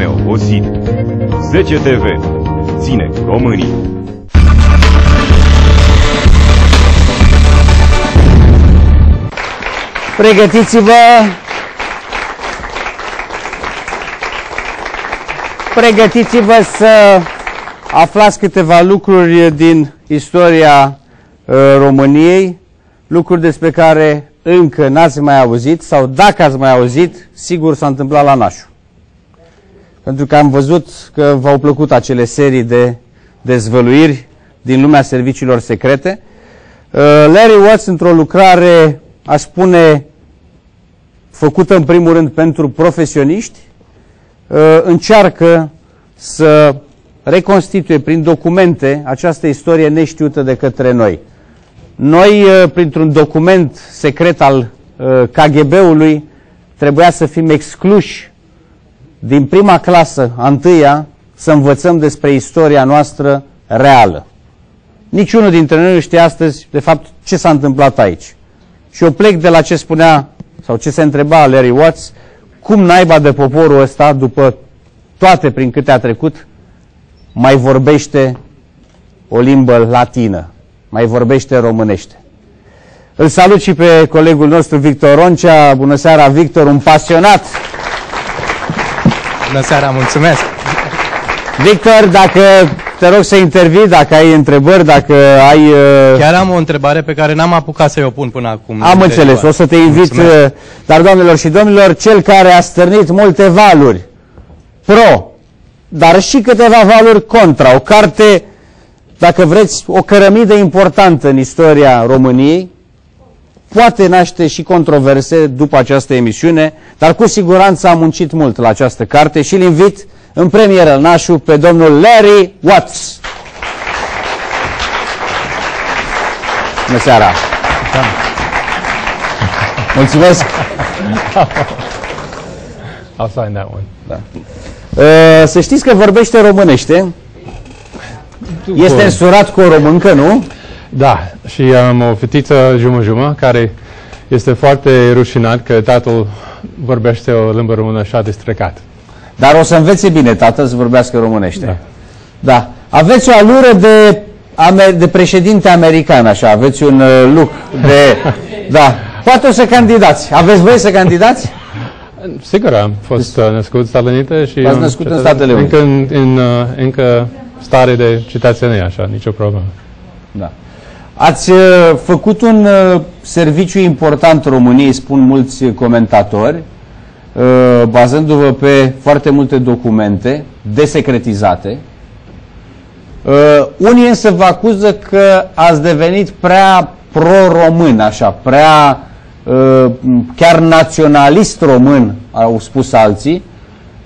neobosit. 10 TV. Ține românii. Pregătiți-vă! Pregătiți-vă să aflați câteva lucruri din istoria uh, României, lucruri despre care încă n-ați mai auzit sau dacă ați mai auzit, sigur s-a întâmplat la nașul. Pentru că am văzut că v-au plăcut acele serii de dezvăluiri din lumea serviciilor secrete. Uh, Larry Watts, într-o lucrare, aș spune, făcută în primul rând pentru profesioniști, uh, încearcă să reconstituie prin documente această istorie neștiută de către noi. Noi, uh, printr-un document secret al uh, KGB-ului, trebuia să fim excluși din prima clasă, a întâia, să învățăm despre istoria noastră reală. Niciunul dintre noi nu știe astăzi, de fapt, ce s-a întâmplat aici. Și eu plec de la ce spunea, sau ce se întreba Larry Watts, cum naiba de poporul ăsta, după toate prin câte a trecut, mai vorbește o limbă latină, mai vorbește românește. Îl salut și pe colegul nostru Victor Roncea. Bună seara, Victor, un pasionat. Bună seara, mulțumesc. Victor, dacă te rog să intervii, dacă ai întrebări, dacă ai... Uh... Chiar am o întrebare pe care n-am apucat să-i o pun până acum. Am înțeles, o să te invit, mulțumesc. Uh, dar doamnelor și domnilor, cel care a stârnit multe valuri pro, dar și câteva valuri contra, o carte, dacă vreți, o cărămidă importantă în istoria României, poate naște și controverse după această emisiune, dar cu siguranță am muncit mult la această carte și îl invit în premieră nașul pe domnul Larry Watts. Bună seara! Mulțumesc! I'll sign that one. Da. Să știți că vorbește românește. Este însurat cu o româncă, nu? Da, și am o fetiță jumă-jumă care este foarte rușinat că tatăl vorbește o limbă română așa de strecat. Dar o să învețe bine tatăl să vorbească românește. Da. da. Aveți o alură de, de președinte american, așa, aveți un uh, look de... da. Poate o să candidați. Aveți voi să candidați? Sigur, am fost uh, născut în Statele Unite și... Ați născut în Statele Unite. Încă, în, în, uh, încă stare de cetățenie, așa, nicio problemă. Da. Ați uh, făcut un uh, serviciu important României, spun mulți comentatori, uh, bazându-vă pe foarte multe documente desecretizate. Unii însă vă acuză că ați devenit prea pro-român, așa, prea chiar naționalist român, au spus alții,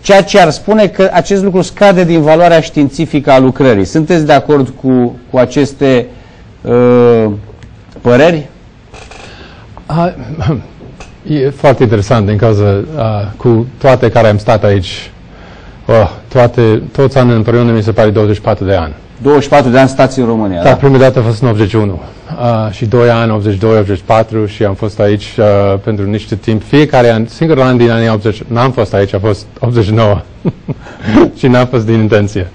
ceea ce ar spune că acest lucru scade din valoarea științifică a lucrării. Sunteți de acord cu, cu aceste uh, Uh, păreri? Uh, e foarte interesant din cauza uh, cu toate care am stat aici. Uh, toate, toți ani împreună mi se pare 24 de ani. 24 de ani stați în România, da? Da, prima dată a fost în 81 uh, și 2 ani, 82, 84 și am fost aici uh, pentru niște timp. Fiecare an, singurul an din anii 80, n-am fost aici, a fost 89 și n-am fost din intenție.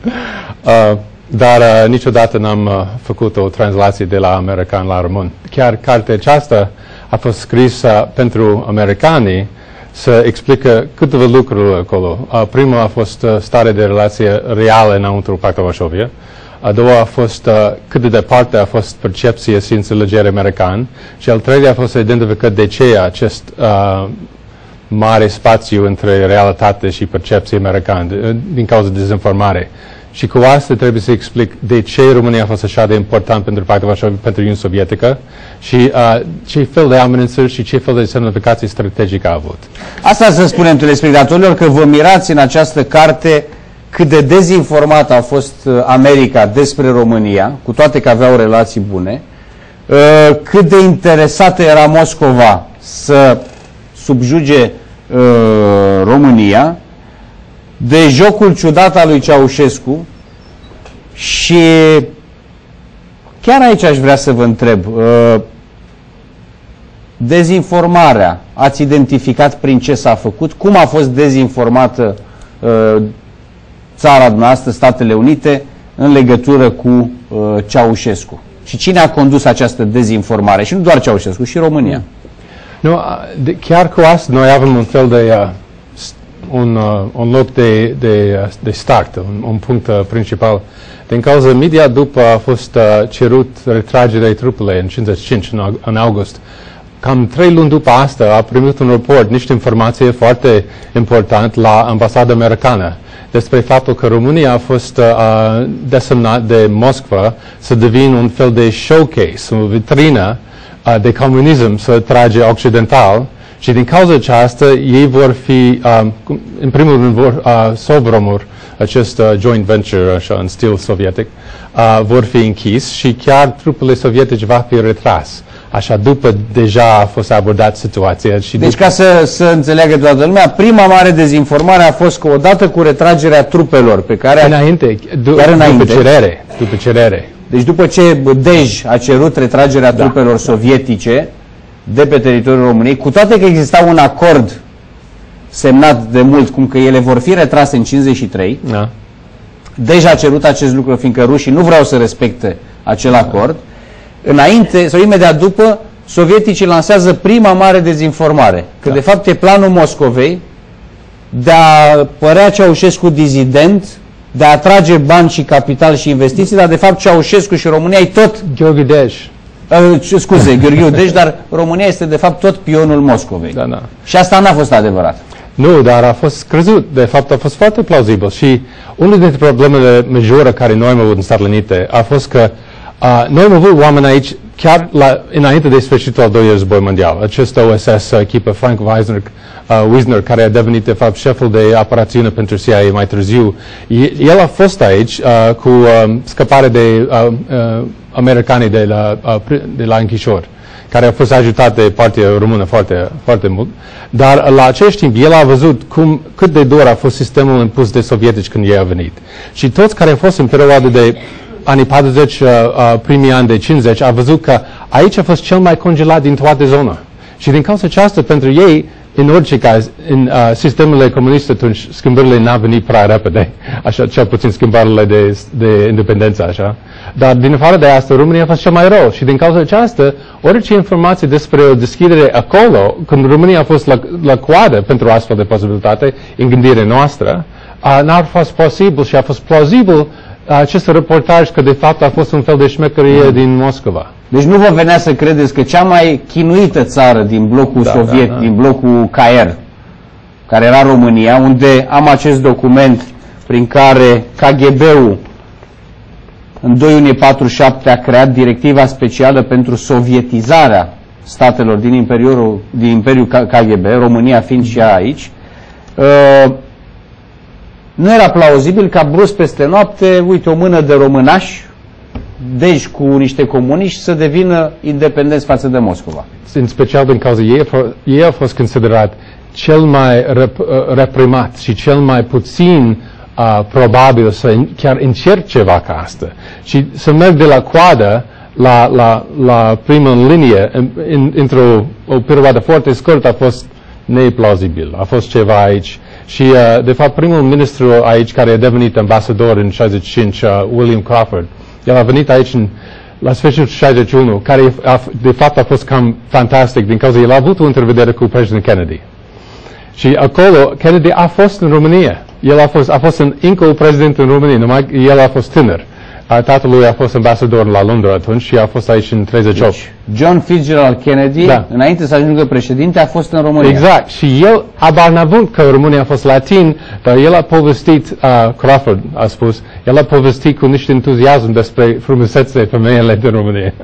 Uh, dar uh, niciodată n-am uh, făcut o translație de la american la român. Chiar cartea aceasta a fost scrisă pentru americanii să explică câteva lucruri acolo. Uh, primul a fost uh, starea de relație reală înăuntru Pactul Varsovia. A doua a fost uh, cât de departe a fost percepția și înțelegere american. Și al treilea a fost să identifică de ce acest uh, mare spațiu între realitate și percepție americană din cauza dezinformare. Și cu asta trebuie să explic de ce România a fost așa de important pentru Pactul Varsovia, pentru Uniunea Sovietică și uh, ce fel de amenințări și ce fel de semnificații strategică a avut. Asta să spunem telespectatorilor că vă mirați în această carte cât de dezinformată a fost uh, America despre România, cu toate că aveau relații bune, uh, cât de interesată era Moscova să subjuge uh, România, de jocul ciudat al lui Ceaușescu și chiar aici aș vrea să vă întreb, uh, dezinformarea, ați identificat prin ce s-a făcut? Cum a fost dezinformată uh, țara dumneavoastră, Statele Unite, în legătură cu uh, Ceaușescu. Și cine a condus această dezinformare? Și nu doar Ceaușescu, și România. Nu, uh, de, chiar cu asta noi avem un fel de uh, s- un, uh, un loc de, de, uh, de start, un, un punct uh, principal. Din cauza media după a fost uh, cerut retragerea trupelor în 55, în, au- în august. Cam trei luni după asta a primit un raport, niște informații foarte important la ambasada americană despre faptul că România a fost uh, uh, desemnat de Moscova să devină un fel de showcase, o vitrină uh, de comunism să trage occidental și din cauza aceasta ei vor fi, um, cum- în primul rând, vor, uh, Sovromur, acest uh, joint venture așa, în stil sovietic, uh, vor fi închis și chiar trupele sovietice va fi retras. Așa, după deja a fost abordat situația și Deci, după, ca să, să înțeleagă toată lumea, prima mare dezinformare a fost că odată cu retragerea trupelor pe care... înainte, du- Chiar înainte. după cerere, după cerere. Deci după ce Dej a cerut retragerea da. trupelor sovietice de pe teritoriul României, cu toate că exista un acord semnat de mult, cum că ele vor fi retrase în 53, Da. deja a cerut acest lucru, fiindcă rușii nu vreau să respecte acel acord. Înainte, sau imediat după, sovieticii lansează prima mare dezinformare, că de fapt e planul Moscovei de a părea Ceaușescu dizident, de a atrage bani și capital și investiții, dar de fapt Ceaușescu și România e tot, Gheorghe Dej. Uh, ce- scuze, Gheorghiu Dej, dar România este de fapt tot pionul Moscovei. Da, da. Și asta n-a fost adevărat. Nu, dar a fost crezut. De fapt, a fost foarte plauzibil. Și una dintre problemele majore care noi am avut în Statele Unite a fost că uh, noi am avut oameni aici chiar la, înainte de sfârșitul al doilea război mondial. Acest OSS echipă Frank Wisner, uh, Wisner, care a devenit de fapt șeful de operațiune pentru CIA mai târziu, e- el a fost aici uh, cu um, scăpare de uh, uh, americani de la, uh, pri- de la închișor care a fost ajutat de partea română foarte, foarte mult, dar la același timp el a văzut cum, cât de dur a fost sistemul impus de sovietici când ei au venit. Și toți care au fost în perioada de anii 40, uh, uh, primii ani de 50, a văzut că aici a fost cel mai congelat din toată zona. Și din cauza aceasta, pentru ei, în orice caz, în uh, sistemele comuniste atunci, schimbările n-au venit prea repede, așa, cel puțin schimbările de, de independență, așa. Dar din afară de asta, România a fost cel mai rău și din cauza aceasta, orice informație despre o deschidere acolo, când România a fost la, la coadă pentru astfel de posibilitate, în gândirea noastră, uh, n-ar fost posibil și a fost plauzibil uh, acest reportaj că de fapt a fost un fel de șmecherie Mm. din Moscova. Deci nu vă venea să credeți că cea mai chinuită țară din blocul Da, soviet, da, da. din blocul KR, care era România, unde am acest document prin care KGB-ul în 2 iunie 47 a creat directiva specială pentru sovietizarea statelor din Imperiul, din Imperiul K- KGB, România fiind și ea aici, uh, nu era plauzibil ca brusc peste noapte, uite, o mână de românași, deci cu niște comuniști, să devină independenți față de Moscova. în special din cauza ei, a fo- ei a fost considerat cel mai rep, uh, reprimat și cel mai puțin uh, probabil să în- chiar încerc ceva ca asta. Și să merg de la coadă la, la, la prima în linie, în, în, într-o o perioadă foarte scurtă, a fost neplauzibil. A fost ceva aici. Și, uh, de fapt, primul ministru aici, care a devenit ambasador în 65, uh, William Crawford, el a venit aici în, la sfârșitul 61, care a, de fapt a fost cam fantastic din cauza el a avut o întrevedere cu președintele Kennedy. Și acolo, Kennedy a fost în România. El a fost, a fost în, încă un președinte în România, numai că el a fost tânăr. A, tatălui a fost ambasador la Londra atunci și a fost aici în 38. John Fitzgerald Kennedy, Da. înainte să ajungă președinte, a fost în România. Exact. Și el, abar n-a avut că România a fost latin, dar el a povestit, uh, Crawford a spus, el a povestit cu niște entuziasm despre frumusețe femeile din România.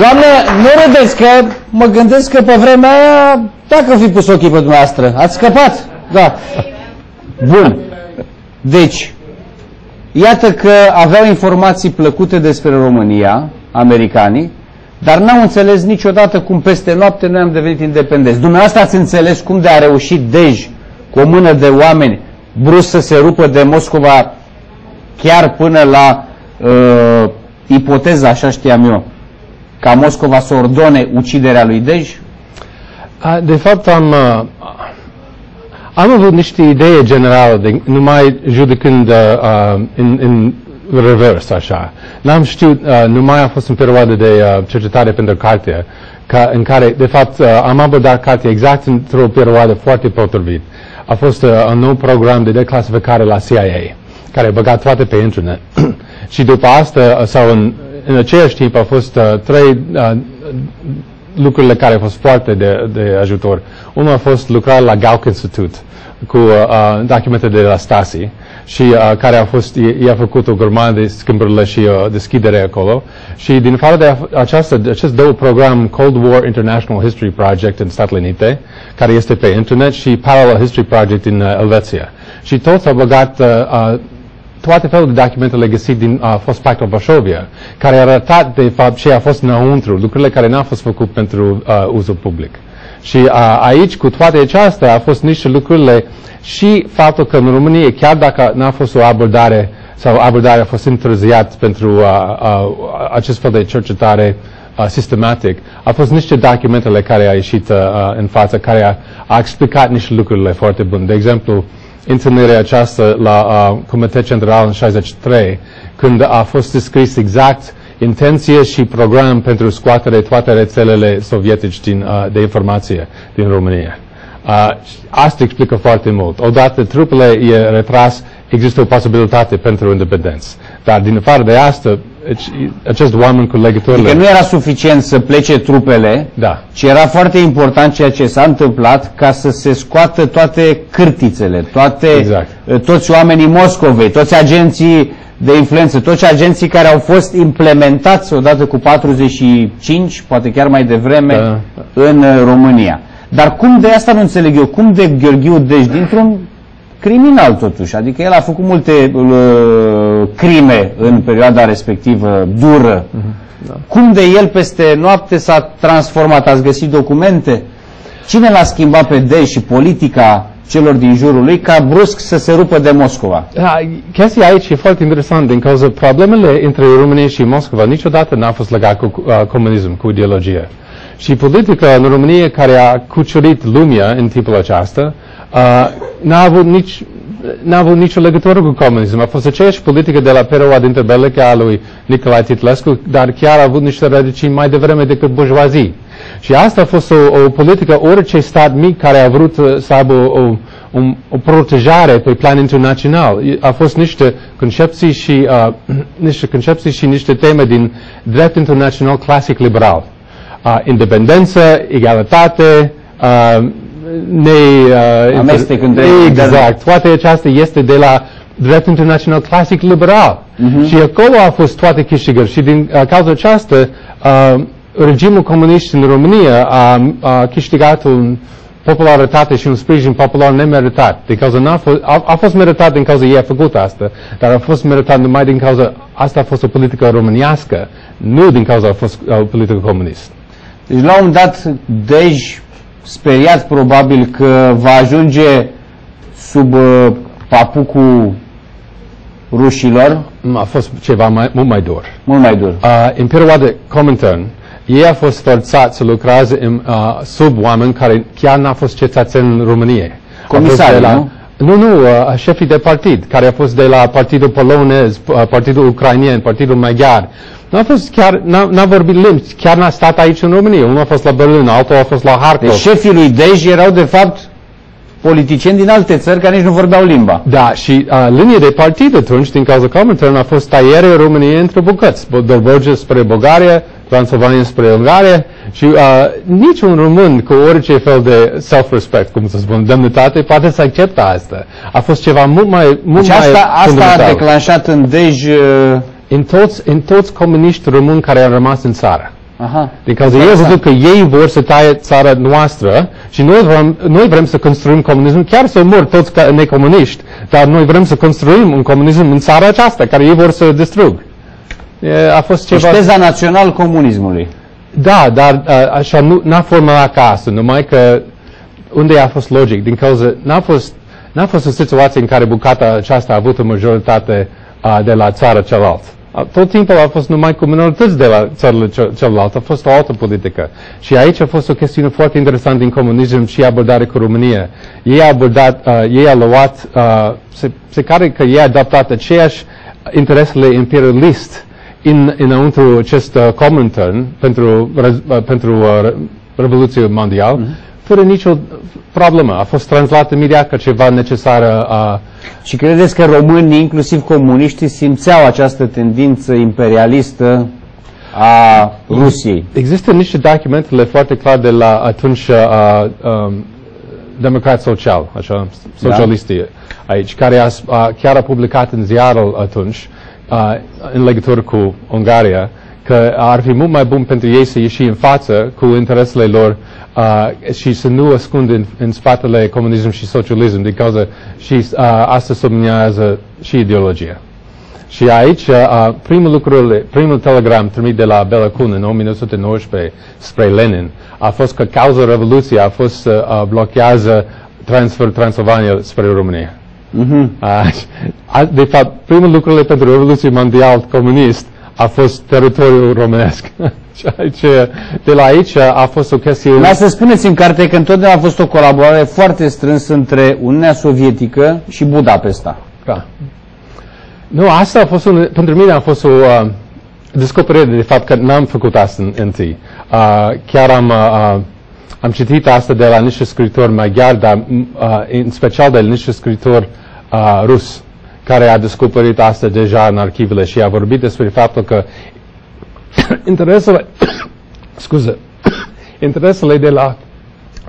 Doamne, nu râdeți că mă gândesc că pe vremea aia, dacă fi pus ochii pe dumneavoastră, ați scăpat. Da. Bun. Deci, iată că aveau informații plăcute despre România, americanii, dar n-au înțeles niciodată cum peste noapte noi am devenit independenți. Dumneavoastră ați înțeles cum de a reușit Dej cu o mână de oameni brusc să se rupă de Moscova chiar până la uh, ipoteza, așa știam eu, ca Moscova să ordone uciderea lui Dej? A, De fapt, am, uh, am avut niște idei generale, de, numai judecând uh, uh, în, în revers, așa. N-am știut, uh, numai a fost în perioadă de uh, cercetare pentru carte, ca, în care, de fapt, uh, am abordat carte exact într-o perioadă foarte potrivit. A fost uh, un nou program de declasificare la CIA, care a băgat toate pe internet. și după asta, uh, sau în, în același timp, au fost uh, trei uh, lucrurile care au fost foarte de, de ajutor. Unul a fost lucrarea la Gauck Institute cu uh, uh, documente de la Stasi și uh, care a fost, i-a făcut o grămadă de schimbările și uh, deschidere acolo. Și din afară de această, de acest două program, Cold War International History Project în Statele Unite, care este pe internet, și Parallel History Project în uh, Elveția. Și toți au băgat uh, uh, toate felurile de documentele găsite din uh, fost pactul Varsovia, care a arătat de fapt ce a fost înăuntru, lucrurile care n-au fost făcute pentru uh, uzul public. Și uh, aici, cu toate acestea, a fost niște lucrurile și faptul că în România, chiar dacă n-a fost o abordare sau abordarea a fost întârziat pentru uh, uh, acest fel de cercetare uh, sistematic, a fost niște documentele care a ieșit uh, în față, care a, a explicat niște lucrurile foarte bune. De exemplu, întâlnirea aceasta la uh, Comitetul Central în 63, când a fost descris exact intenție și program pentru scoatere toate rețelele sovietice din, uh, de informație din România. Uh, asta explică foarte mult. Odată trupele e retras, există o posibilitate pentru independență. Dar din afară de asta, acest oameni cu legăturile... Că nu era suficient să plece trupele, Da. ci era foarte important ceea ce s-a întâmplat ca să se scoată toate cârtițele, toate, Exact. eh, toți oamenii Moscovei, toți agenții de influență, toți agenții care au fost implementați odată cu 45, poate chiar mai devreme, Da. în eh, România. Dar cum de asta nu înțeleg eu, cum de Gheorghiu Dej, dintr-un criminal totuși, adică el a făcut multe uh, crime în perioada respectivă, dură. Da. Cum de el peste noapte s-a transformat? Ați găsit documente? Cine l-a schimbat pe Dej și politica celor din jurul lui ca brusc să se rupă de Moscova? Da, chestia aici e foarte interesant din cauza problemele între România și Moscova niciodată n-a fost legat cu uh, comunism, cu ideologie. Și politica în România care a cucerit lumea în timpul aceasta uh, n-a avut nici n-a avut nicio legătură cu comunism. A fost aceeași politică de la perioada interbelică a lui Nicolae Titlescu, dar chiar a avut niște rădăcini mai devreme decât burjuazii. Și asta a fost o, o politică, orice stat mic care a vrut uh, să aibă o, o, un- o protejare pe plan internațional. A fost niște concepții și, uh, niște concepții și niște teme din drept internațional clasic liberal. Uh, independență, egalitate, uh, ne... Uh, Amestec între- Exact. Toate acestea este de la drept internațional clasic liberal. Și acolo a fost toate câștigări. Și din uh, cauza aceasta, uh, regimul comunist în România a, a câștigat un popularitate și un sprijin popular nemeritat. Din cauza n-a fost, a, a fost meritat din cauza ei a făcut asta, dar a fost meritat numai din cauza asta a fost o politică românească, nu din cauza a fost uh, o politică comunistă. Deci la un moment dat Dej, speriat probabil că va ajunge sub uh, papucul rușilor, A fost ceva mai, mult mai dur. mult mai dur. Uh, în perioada Comintern, ei a fost forțat să lucreze în, uh, sub oameni care chiar n-au fost cetățeni în România. A fost Comisarii, de la, nu? Nu, nu, uh, șefii de partid, care a fost de la Partidul Polonez, uh, Partidul Ucrainien, Partidul Maghiar. Nu a fost chiar, n-a, n-a vorbit limbi, chiar n-a stat aici în România. Unul a fost la Berlin, altul a fost la Harkov. Deci șefii lui Dej erau de fapt politicieni din alte țări care nici nu vorbeau limba. Da, și uh, linia de partid atunci, din cauza Comintern, a fost tăierea României între bucăți. Dolboge spre Bulgaria, Transilvania spre Ungaria și uh, niciun român cu orice fel de self-respect, cum să spun, demnitate, poate să accepte asta. A fost ceva mult mai mult Deci mai asta, asta a fundamental. declanșat în Dej... uh, în toți, în toți comuniști români care au rămas în țară. Aha. Din cauza ei au văzut că ei vor să taie țara noastră și noi vrem, noi vrem să construim comunism, chiar să mor toți ca necomuniști, dar noi vrem să construim un comunism în țara aceasta, care ei vor să distrug. E, a fost Deci ceva... teza național comunismului. Da, dar a, așa nu, n-a formulat ca asta, numai că unde a fost logic, din cauza n-a fost, n-a fost o situație în care bucata aceasta a avut o majoritate a, de la țara cealaltă. A- Tot timpul a fost numai cu minorități de la țările ce- celelalte, a fost o altă politică. Și aici a fost o chestiune foarte interesantă din comunism și abordare cu România. Ei a abordat, uh, ei a luat, uh, se, se care că ei a adaptat aceeași interesele imperialist în, înăuntru acest uh, Comintern pentru, răz- uh, pentru uh, Re- Revoluția Mondială, fără nicio problemă. A fost translată imediat ca ceva necesar uh, Și credeți că românii, inclusiv comuniștii, simțeau această tendință imperialistă a Rusiei? Există niște documentele foarte clare de la atunci uh, um, democrat social, așa, socialiștii aici, care a, s- a, chiar a publicat în ziarul atunci, uh, în legătură cu Ungaria, că ar fi mult mai bun pentru ei să ieși în față cu interesele lor uh, și să nu ascund în, în spatele comunism și socialism, din cauza și uh, asta sublinează și ideologia. Și aici, uh, primul lucru, primul telegram trimis de la Bela Kun în 1919 spre Lenin a fost că cauza Revoluției a fost să uh, blochează transfer Transilvania spre România. Uh, a- de fapt, primul lucru pentru Revoluția Mondială Comunist a fost teritoriul românesc. Și aici, de la aici a fost o chestie... La să spuneți în carte că întotdeauna a fost o colaborare foarte strânsă între Uniunea Sovietică și Budapesta. Da. Nu, asta a fost un, pentru mine a fost o uh, descoperire de fapt că n-am făcut asta în, întâi. Uh, chiar am, uh, uh, am citit asta de la niște scriitori maghiari, dar m, uh, în special de la niște scriitori uh, rus, care a descoperit asta deja în arhivele și a vorbit despre faptul că interesele, scuze, interesele de la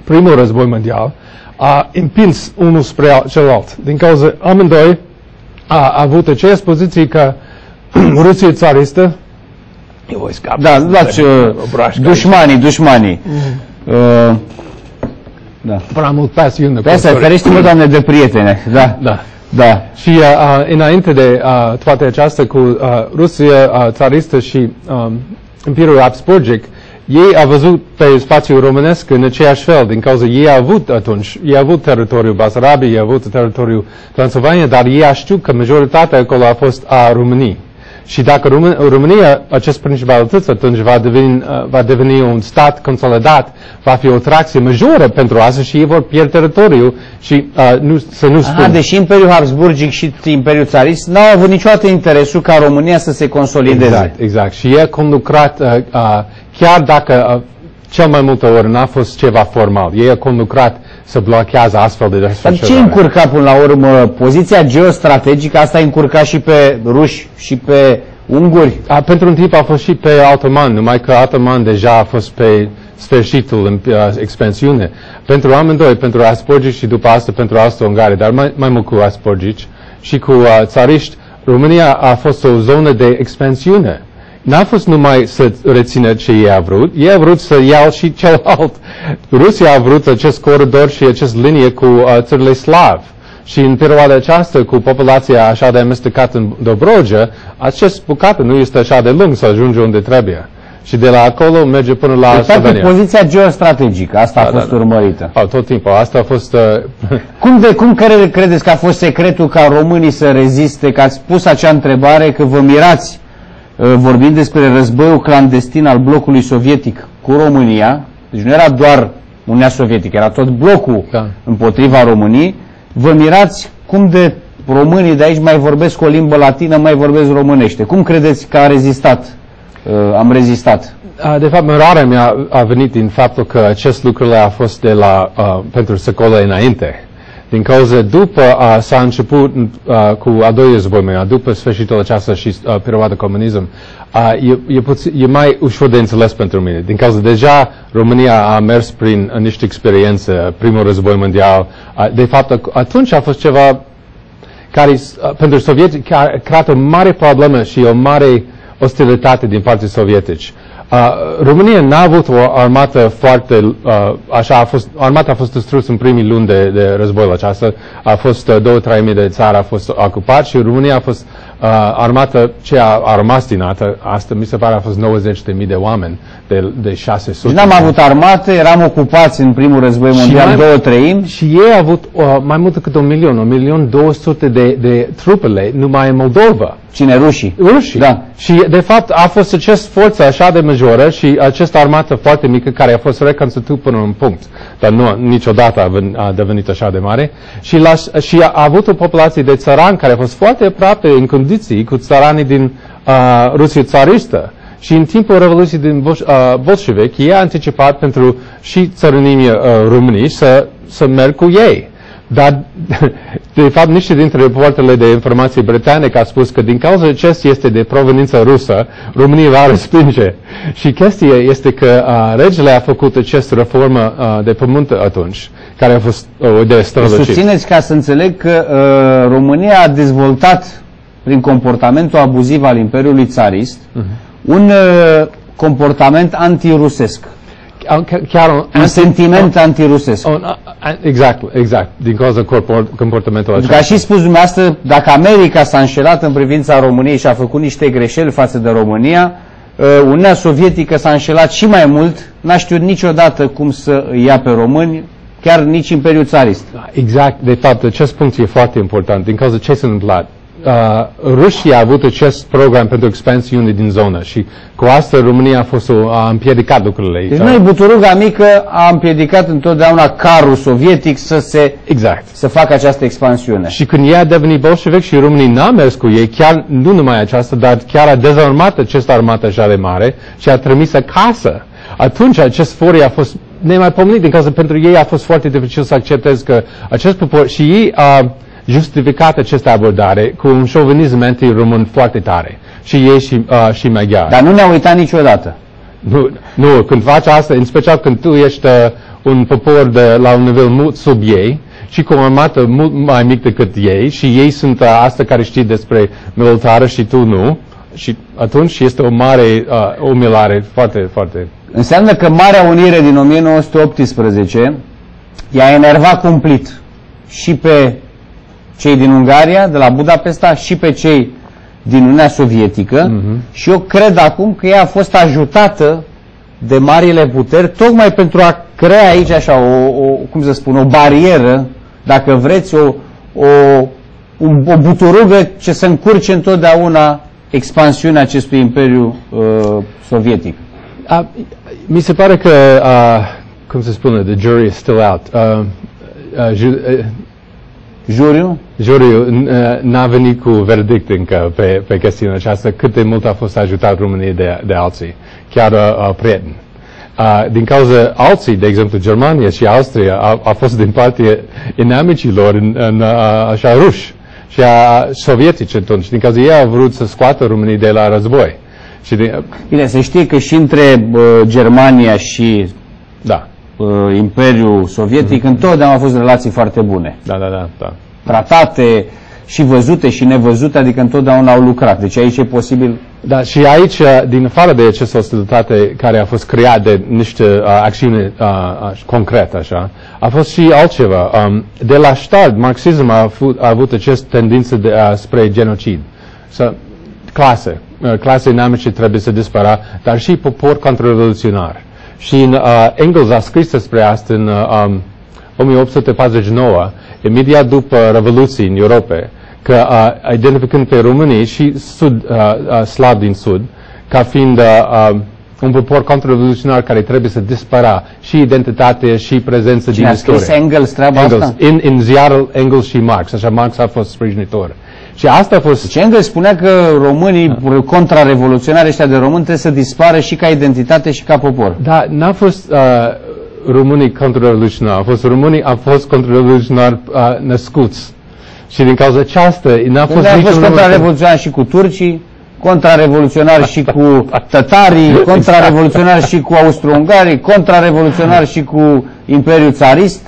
primul război mondial a împins unul spre al- celălalt. Din cauza amândoi a avut aceeași poziție ca Rusia țaristă. Eu voi scap. Da, luați uh, dușmanii, dușmanii. Uh, da. Prea mult pasiune. Pe asta, cu- ferește-mă, Doamne, de prietene. Da. Da. Da. Și uh, uh, înainte de uh, toate acestea cu uh, Rusia uh, țaristă și um, Imperiul Habsburgic, ei au văzut pe spațiul românesc în aceeași fel, din cauza ei au avut atunci, ei au avut teritoriul Basarabiei, ei au avut teritoriul Transilvania, dar ei au știut că majoritatea acolo a fost a României. Și dacă Român- România, acest principalități, atunci va deveni, uh, va deveni un stat consolidat, va fi o tracție majoră pentru asta și ei vor pierde teritoriul și uh, nu, să nu spun. Aha, deși Imperiul Habsburgic și Imperiul Țarist n-au avut niciodată interesul ca România să se consolideze. Exact, exact. Și e conlucrat, uh, uh, chiar dacă uh, cel mai multe ori n-a fost ceva formal, ei a conlucrat să blochează astfel de Dar desfășurare. ce încurca până la urmă poziția geostrategică? Asta a încurcat și pe ruși și pe unguri. A, pentru un timp a fost și pe Ottoman, numai că Ottoman deja a fost pe sfârșitul în uh, expansiune. Pentru amândoi, pentru Asporgici și după asta pentru Austro-Ungaria, dar mai, mai mult cu Asporgici și cu uh, țariști, România a fost o zonă de expansiune. N-a fost numai să rețină ce ei a vrut, ei a vrut să iau și celălalt. Rusia a vrut acest coridor și acest linie cu uh, țările slav. Și în perioada aceasta, cu populația așa de amestecată în Dobrogea, acest bucată nu este așa de lung să ajunge unde trebuie. Și de la acolo merge până la De fapt, Slovenia. poziția geostrategică, asta a Da, da, fost da. urmărită. Oh, tot timpul. Asta a fost... Uh, Cum, de, cum crede, credeți că a fost secretul ca românii să reziste? Că ați pus acea întrebare, că vă mirați uh, vorbind despre războiul clandestin al blocului sovietic cu România, deci nu era doar Uniunea Sovietică, era tot blocul Da. împotriva României, vă mirați cum de românii de aici mai vorbesc o limbă latină, mai vorbesc românește. Cum credeți că a rezistat? Uh, am rezistat. Uh, De fapt, mirarea mea a venit din faptul că acest lucru a fost de la, uh, pentru secole înainte. Din cauza, după uh, s-a început uh, cu a doua război mondial, după sfârșitul aceasta și uh, perioada comunism, uh, e, e, puțin, e mai ușor de înțeles pentru mine. Din cauza, deja România a mers prin uh, niște experiențe, uh, primul război mondial. Uh, de fapt, ac- atunci a fost ceva care uh, pentru sovietici care a creat o mare problemă și o mare ostilitate din partea sovietici. Uh, România n-a avut o armată foarte, uh, așa a fost, armata a fost distrusă în primii luni de, de războiul aceasta, a fost uh, două, trei mii de țară a fost ocupat și România a fost uh, armată ce a, a rămas din asta, asta mi se pare a fost 90 de mii de oameni, de, de 600. Deci n-am avut armată, eram ocupați în primul război mondial, mai- două treimi. Și ei au avut uh, mai mult decât un milion, un milion două sute de, de trupele numai în Moldova. Cine? Rușii? rușii. Da. Și, de fapt, a fost acest forță așa de majoră și această armată foarte mică care a fost reconstituit până în punct, dar nu niciodată a, ven, a devenit așa de mare. Și, la, și a avut o populație de țărani care a fost foarte aproape în condiții cu țăranii din uh, Rusia țaristă. Și în timpul Revoluției din Bolș- uh, bolșevic, ei a anticipat pentru și țărănimii uh, românii să, să merg cu ei. Dar, de fapt, niște dintre reportele de informații britanice a spus că din cauza acest este de proveniență rusă, România va respinge. Și chestia este că uh, regele a făcut această reformă uh, de pământ atunci, care a fost o idee strălucită. Susțineți ca să înțeleg că uh, România a dezvoltat prin comportamentul abuziv al Imperiului Țarist un uh, comportament antirusesc, Chiar- Chiar un, un sentiment antirusesc. un, uh, exact, exact, din cauza corpor- comportamentul Pentru că acesta. a și spus dumneavoastră, dacă America s-a înșelat în privința României și a făcut niște greșeli față de România, uh, Uniunea Sovietică s-a înșelat și mai mult, n-a știut niciodată cum să îi ia pe români, chiar nici Imperiul Țarist. Exact, de fapt, acest punct e foarte important, din cauza ce s-a întâmplat. Uh, Rusia a avut acest program pentru expansiune din zonă și cu asta România a, fost o, a împiedicat lucrurile. Deci noi, Buturuga Mică, a împiedicat întotdeauna carul sovietic să se Exact. să facă această expansiune. Și când ea a devenit bolșevic și românii n-au mers cu ei, chiar nu numai aceasta, dar chiar a dezarmat acest armată așa de mare și a trimis acasă. Atunci acest forie a fost nemaipomenit, din cauza pentru ei a fost foarte dificil să accepteze că acest popor și ei a justificat această abordare cu un șovinism anti-român foarte tare. Și ei și, uh, și maghiari. Dar nu ne-a uitat niciodată. Nu, nu, când faci asta, în special când tu ești uh, un popor de, la un nivel mult sub ei și cu o armată mult mai mic decât ei și ei sunt uh, asta care știi despre militară și tu nu, și atunci este o mare uh, umilare foarte, foarte... Înseamnă că Marea Unire din 1918 i-a enervat cumplit și pe cei din Ungaria, de la Budapesta, și pe cei din Uniunea Sovietică și eu cred acum că ea a fost ajutată de marile puteri tocmai pentru a crea aici așa o, o cum să spun, o barieră, dacă vreți, o, o, un- o buturugă ce să încurce întotdeauna expansiunea acestui imperiu uh, sovietic. Uh, mi se pare că, uh, cum se spune, the jury is still out. Uh, uh, ju- uh, Juriu? Juriul uh, n-a venit cu verdict încă pe, pe chestiunea aceasta, cât de mult a fost ajutat România de, de alții, chiar uh, uh, prieteni. Uh, din cauza alții, de exemplu Germania și Austria, a, a fost din partea inamicilor în, în uh, așa ruși și a sovietici atunci, din cauza ei au vrut să scoată România de la război. Și de, Bine, se știe că și între uh, Germania și da, uh, Imperiul Sovietic întotdeauna au fost relații foarte bune. da, da, da, da. Tratate și văzute și nevăzute, adică întotdeauna au lucrat. Deci aici e posibil Da, și aici, uh, din afară de această ostilitate care a fost creat de niște uh, acțiuni uh, uh, concrete, așa, a fost și altceva. Um, de la start, marxismul a, fu- a avut această tendință de, uh, spre genocid. Să, clase, uh, clase inamice trebuie să dispara, dar și popor contrarevoluționar. Și în, uh, Engels a scris despre asta în uh, um, 1849, imediat după Revoluție în Europa, că uh, identificând pe românii și sud, uh, uh, slav din sud, ca fiind uh, uh, un popor contrarevoluționar care trebuie să dispara și identitate și prezență Cine din a scris istorie. Engels treaba Engels, asta? în, în ziarul Engels și Marx, așa Marx a fost sprijinitor. Și asta a fost... Deci Engels spunea că românii contrarevoluționari ăștia de români trebuie să dispară și ca identitate și ca popor. Da, n-a fost uh, românii contrarevoluționari, a fost românii, a fost contrarevoluționari uh, născuți. Și din cauza aceasta n-a fost Unde a fost niciun contrarevoluționar și cu turcii, contrarevoluționar și cu tătarii, contrarevoluționar și cu austro-ungarii, contrarevoluționar și cu Imperiul Țarist.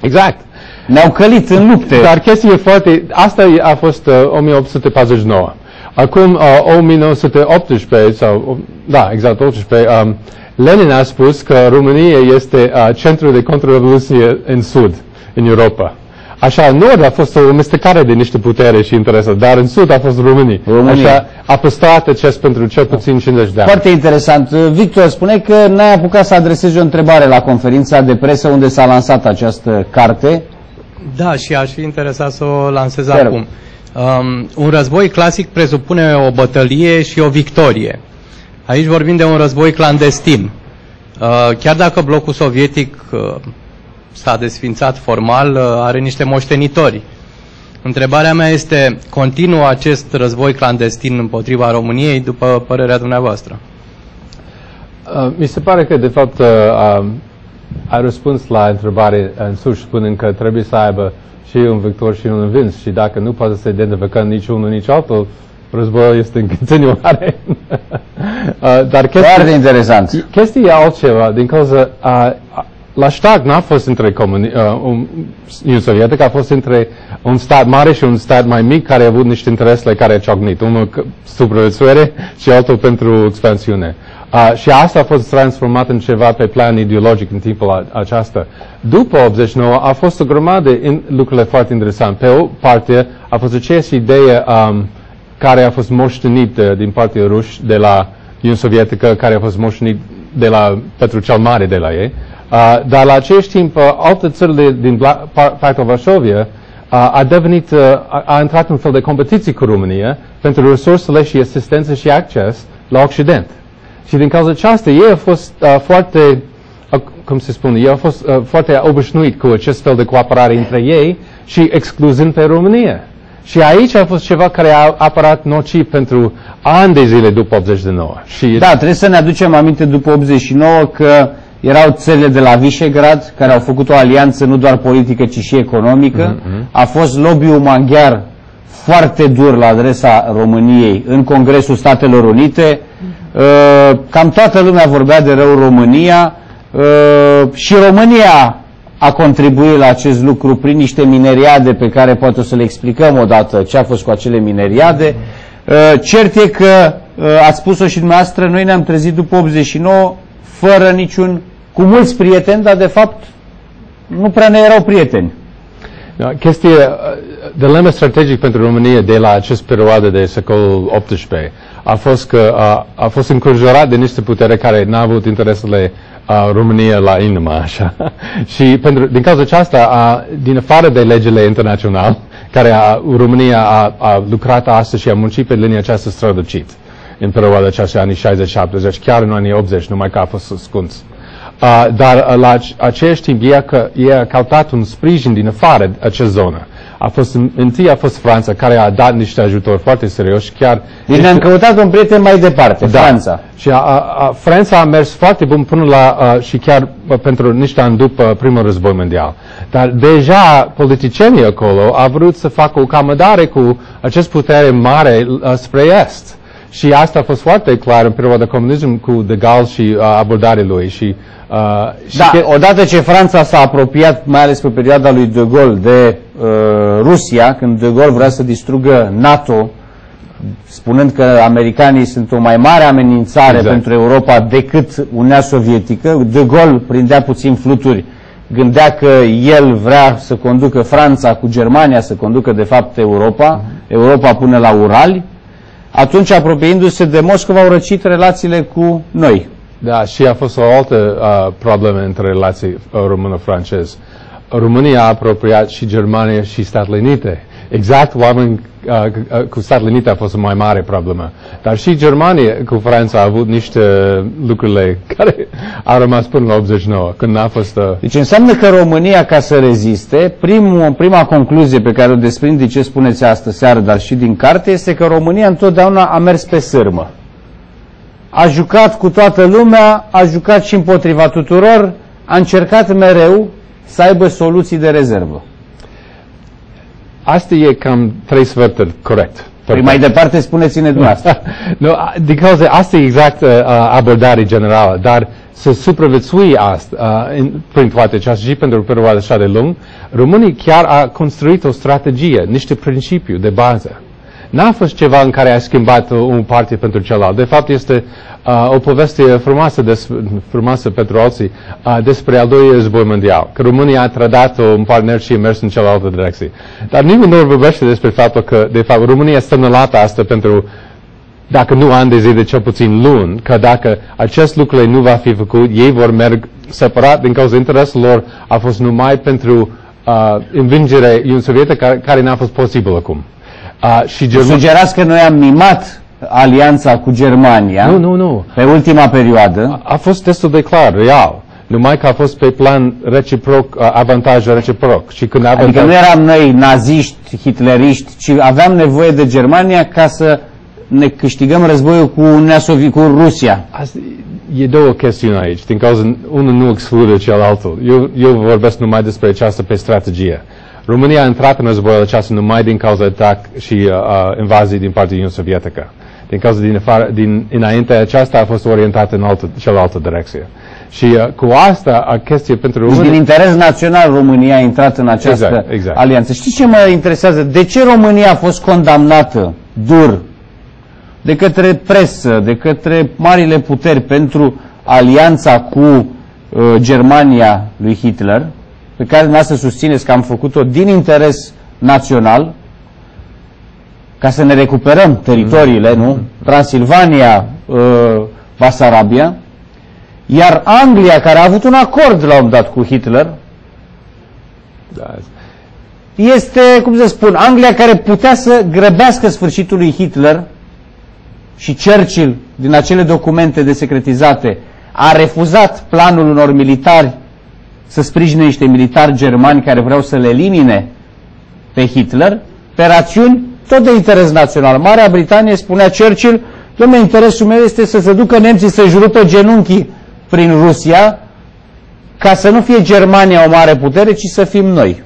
Exact. Ne-au călit în lupte. Dar chestia e foarte... Asta e- a fost uh, 1849. Acum, uh, 1918, sau, uh, da, exact, 18, um, Lenin a spus că România este uh, centrul de contrarevoluție în Sud, în Europa. Așa, în Nord a fost o amestecare de niște putere și interese, dar în Sud a fost România. România. Așa, a păstrat acest pentru cel puțin 50 de ani. Foarte interesant. Victor, spune că n-ai apucat să adresezi o întrebare la conferința de presă unde s-a lansat această carte. Da, și aș fi interesat să o lansez Te rog. acum. Um, un război clasic presupune o bătălie și o victorie. Aici vorbim de un război clandestin. Uh, chiar dacă blocul sovietic uh, s-a desfințat formal, uh, are niște moștenitori. Întrebarea mea este, continuă acest război clandestin împotriva României, după părerea dumneavoastră? Uh, mi se pare că, de fapt, uh, uh, ai răspuns la întrebare însuși, spunând că trebuie să aibă și un victor și un învins și dacă nu poate să se identifică nici unul, nici altul, războiul este în continuare. uh, dar chestia, Foarte interesant. chestia e altceva, din cauza, uh, la stat n-a fost între comuni, uh, un, Uniunea Sovietică, a fost între un stat mare și un stat mai mic care a avut niște interese care a ciocnit. Unul c- supraviețuire și altul pentru expansiune. Uh, și asta a fost transformat în ceva pe plan ideologic în timpul a- aceasta. După 89 a fost o grămadă de lucrurile foarte interesante. Pe o parte a fost aceeași idee um, care a fost moștenit uh, din partea ruși de la Uniunea Sovietică, care a fost moștenit de la Petru cel Mare de la ei. Uh, dar la același timp, uh, alte țările din Bla- Par- Pactul Varsovia uh, a devenit, uh, a, a intrat în fel de competiție cu România pentru resursele și asistență și acces la Occident. Și din cauza aceasta, ei au fost uh, foarte, uh, cum se spune, ei au fost uh, foarte obișnuit cu acest fel de cooperare între ei și excluzând pe România. Și aici a fost ceva care a apărat nociv pentru ani de zile după 89. Și Da, trebuie să ne aducem aminte după 89 că erau țările de la Visegrad care au făcut o alianță nu doar politică, ci și economică. A fost lobby-ul maghiar foarte dur la adresa României în Congresul Statelor Unite. Uh, Cam toată lumea vorbea de rău România uh, și România a contribuit la acest lucru prin niște mineriade pe care poate o să le explicăm odată ce a fost cu acele mineriade. Uh, Cert e că, uh, ați spus-o și dumneavoastră, noi ne-am trezit după 89 fără niciun, cu mulți prieteni, dar de fapt nu prea ne erau prieteni. Da, chestia, uh, dilema strategic pentru România de la acest perioadă de secolul XVIII a fost că a, a fost înconjurat de niște putere care n-au avut interesele a, România la inimă, așa. și pentru, din cauza aceasta, a, din afară de legile internaționale, care a, România a, a lucrat astăzi și a muncit pe linia aceasta străducit în perioada aceasta, anii 60-70, chiar în anii 80, numai că a fost ascuns. Uh, dar uh, la ac- același timp ei a, că, ei a căutat un sprijin din afară acea zonă. A fost, în- întâi a fost Franța, care a dat niște ajutor foarte serios și chiar... Deci ne-am căutat un prieten mai departe, Da. Franța. Și a, a, a, Franța a mers foarte bun până la, a, și chiar a, pentru niște ani după primul război mondial. Dar deja politicienii acolo au vrut să facă o camădare cu acest putere mare a, spre est. Și asta a fost foarte clar în perioada comunism cu De Gaulle și a, abordarea lui. Și, a, și Da, că- odată ce Franța s-a apropiat, mai ales pe perioada lui De Gaulle, de uh, Rusia, când De Gaulle vrea să distrugă NATO, spunând că americanii sunt o mai mare amenințare Exact. pentru Europa decât Uniunea Sovietică, De Gaulle prindea puțin fluturi, gândea că el vrea să conducă Franța cu Germania, să conducă de fapt Europa, Europa până la Urali, atunci apropiindu-se de Moscova au răcit relațiile cu noi. Da, și a fost o altă uh, problemă între relații uh, română-francez. România a apropiat și Germania și Statele Unite. Exact oameni uh, uh, cu Statele Unite a fost o mai mare problemă. Dar și Germania cu Franța a avut niște lucrurile care au rămas până la 89, când n-a fost... Uh, Deci înseamnă că România, ca să reziste, primul, prima concluzie pe care o desprind din ce spuneți astă seară, dar și din carte, este că România întotdeauna a mers pe sârmă. A jucat cu toată lumea, a jucat și împotriva tuturor, a încercat mereu să aibă soluții de rezervă. Asta e cam trei sferturi corect. Păi mai departe spuneți-ne dumneavoastră. nu, a- din cauza asta e exact uh, abordare generală, dar să supraviețui asta uh, în, prin toate acestea și pentru o perioadă așa de lung, România chiar a construit o strategie, niște principii de bază. N-a fost ceva în care a schimbat uh, un parte pentru celălalt. De fapt, este uh, o poveste frumoasă, des, frumoasă pentru alții uh, despre al doilea război mondial. Că România a trădat un partener și a mers în cealaltă direcție. Dar nimeni nu vorbește despre faptul că, de fapt, România a semnalat asta pentru dacă nu ani de zile, cel puțin luni, că dacă acest lucru nu va fi făcut, ei vor merg separat din cauza interesul lor a fost numai pentru uh, învingerea Uniunii Sovietică care, care n-a fost posibil acum. Uh, și Germania... Sugerați că noi am mimat alianța cu Germania Nu, nu, nu. pe ultima perioadă. A fost destul de clar, real. Numai că a fost pe plan reciproc, uh, avantaj reciproc. Și când avantaj... Adică nu eram noi naziști, hitleriști, ci aveam nevoie de Germania ca să ne câștigăm războiul cu Uniunea Sovi- cu Rusia. Asta, e două chestiuni aici, din cauza unul nu exclude cealaltul. Eu, eu vorbesc numai despre aceasta pe strategie. România a intrat în războiul acesta numai din cauza atac și uh, uh, invazii din partea Uniunii Sovietică. Din cauza din, afară, din înainte aceasta a fost orientată în altă, cealaltă direcție. Și uh, cu asta, a chestie pentru Deci din România... interes național România a intrat în această Exact, exact. alianță. Știți ce mă interesează? De ce România a fost condamnată dur de către presă, de către marile puteri pentru alianța cu uh, Germania lui Hitler, pe care dumneavoastră susțineți că am făcut-o din interes național, ca să ne recuperăm teritoriile, nu? Transilvania, uh, Basarabia, iar Anglia, care a avut un acord la un dat cu Hitler, Da, este, cum să spun, Anglia care putea să grăbească sfârșitul lui Hitler și Churchill, din acele documente desecretizate, a refuzat planul unor militari să sprijine niște militari germani care vreau să le elimine pe Hitler, pe rațiuni tot de interes național. Marea Britanie spunea Churchill, domnule, interesul meu este să se ducă nemții să-și rupă genunchii prin Rusia, ca să nu fie Germania o mare putere, ci să fim noi.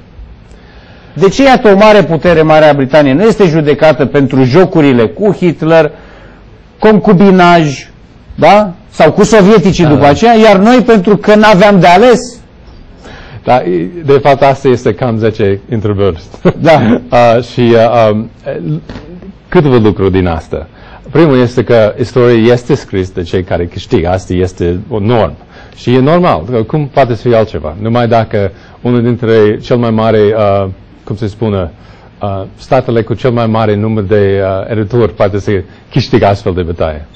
De ce iată o mare putere, Marea Britanie, nu este judecată pentru jocurile cu Hitler, concubinaj, da? Sau cu sovieticii Da, după da. aceea, iar noi pentru că n-aveam de ales, Da, e- de fapt asta este cam 10 întrebări. Da. uh, și uh, um, câteva lucruri din asta. Primul este că istoria este scris de cei care câștigă. Asta este o normă. Și e normal. că Cum poate să fie altceva? Numai dacă unul dintre cel mai mare, uh, cum se spune, uh, statele cu cel mai mare număr de uh, editori poate să câștigă astfel de bătaie.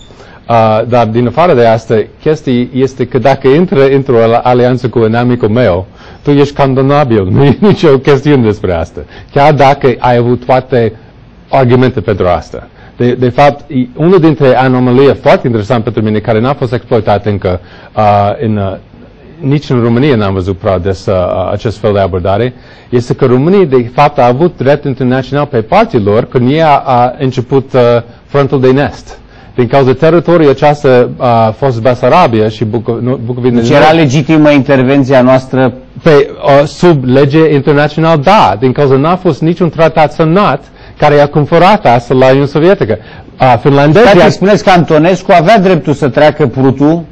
Uh, dar din afară de asta, chestia este că dacă intră într-o al- alianță cu un amicul meu, tu ești condamnabil. Nu e nicio chestiune despre asta. Chiar dacă ai avut toate argumente pentru asta. De, de fapt, e unul dintre anomalii foarte interesant pentru mine, care n-a fost exploatat încă uh, în, uh, nici în România n-am văzut prea des uh, acest fel de abordare, este că România, de fapt, a avut drept internațional pe partea lor când ea a început uh, frontul de nest. Din cauza teritoriului aceasta a fost Basarabia și Buco- nu- Bucovina. deci de era Nord. legitimă intervenția noastră Pe, uh, sub lege internațională, da, din cauza n-a fost niciun tratat semnat care a cumpărat asta la Uniunea Sovietică. Uh, finlandezii... Dacă spuneți că Antonescu avea dreptul să treacă prutul,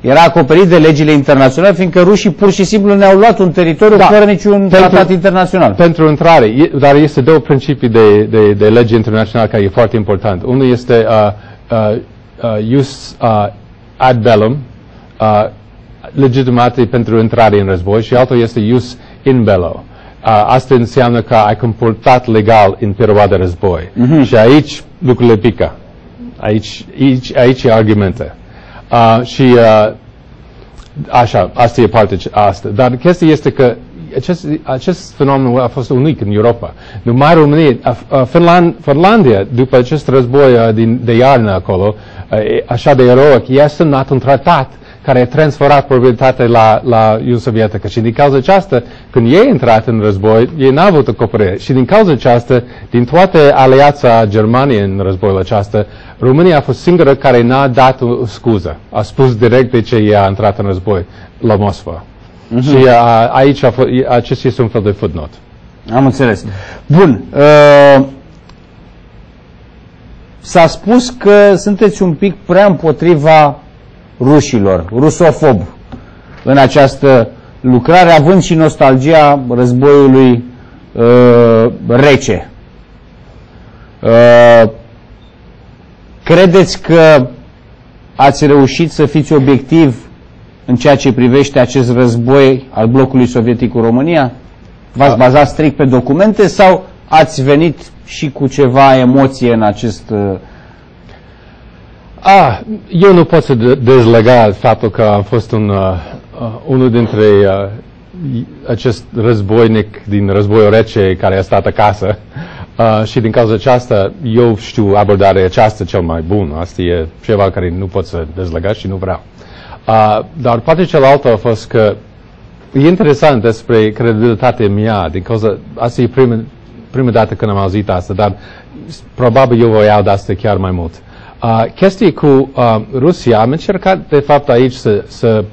era acoperit de legile internaționale, fiindcă rușii pur și simplu ne-au luat un teritoriu Da. fără niciun Pentru- tratat internațional. Pentru intrare, e- dar este două principii de, de, de lege internațională care e foarte important. Unul este uh, uh, uh, jus uh, ad bellum, uh, legitimitate pentru intrare în război și altul este jus in bello. Uh, asta înseamnă că ai comportat legal în perioada război. Și aici lucrurile pică. Aici, aici, aici e argumente. Uh, și uh, Așa, asta e parte ce- asta. Dar chestia este că acest, acest fenomen a fost unic în Europa. Numai România, a- a- Finland, Finlandia, după acest război uh, din, de iarnă acolo, uh, e- așa de eroic, i-a semnat un tratat care a transferat proprietatea la, la Uniunea Sovietică. Și din cauza aceasta, când ei intrat în război, ei n-au avut acoperire. Și din cauza aceasta, din toată aliața Germaniei în războiul acesta, România a fost singura care n-a dat o scuză. A spus direct de ce ea a intrat în război la Moscova. Și uh, aici a fost, acest este un fel de footnote. Am înțeles. Bun. Uh, S-a spus că sunteți un pic prea împotriva rușilor, rusofob, în această lucrare, având și nostalgia războiului uh, rece. Uh, credeți că ați reușit să fiți obiectiv în ceea ce privește acest război al blocului sovietic cu România? V-ați bazat strict pe documente sau ați venit și cu ceva emoție în acest... uh, Ah, eu nu pot să de- dezlega faptul că am fost un, uh, uh, unul dintre uh, acest războinic din războiul rece care a stat acasă uh, și din cauza aceasta eu știu abordarea aceasta cel mai bun. Asta e ceva care nu pot să dezlega și nu vreau. Uh, dar poate celălalt a fost că e interesant despre credibilitatea mea, din cauza, asta e prima, prima dată când am auzit asta, dar probabil eu voi iau de asta chiar mai mult. Uh, chestia cu uh, Rusia, am încercat de fapt aici să, să,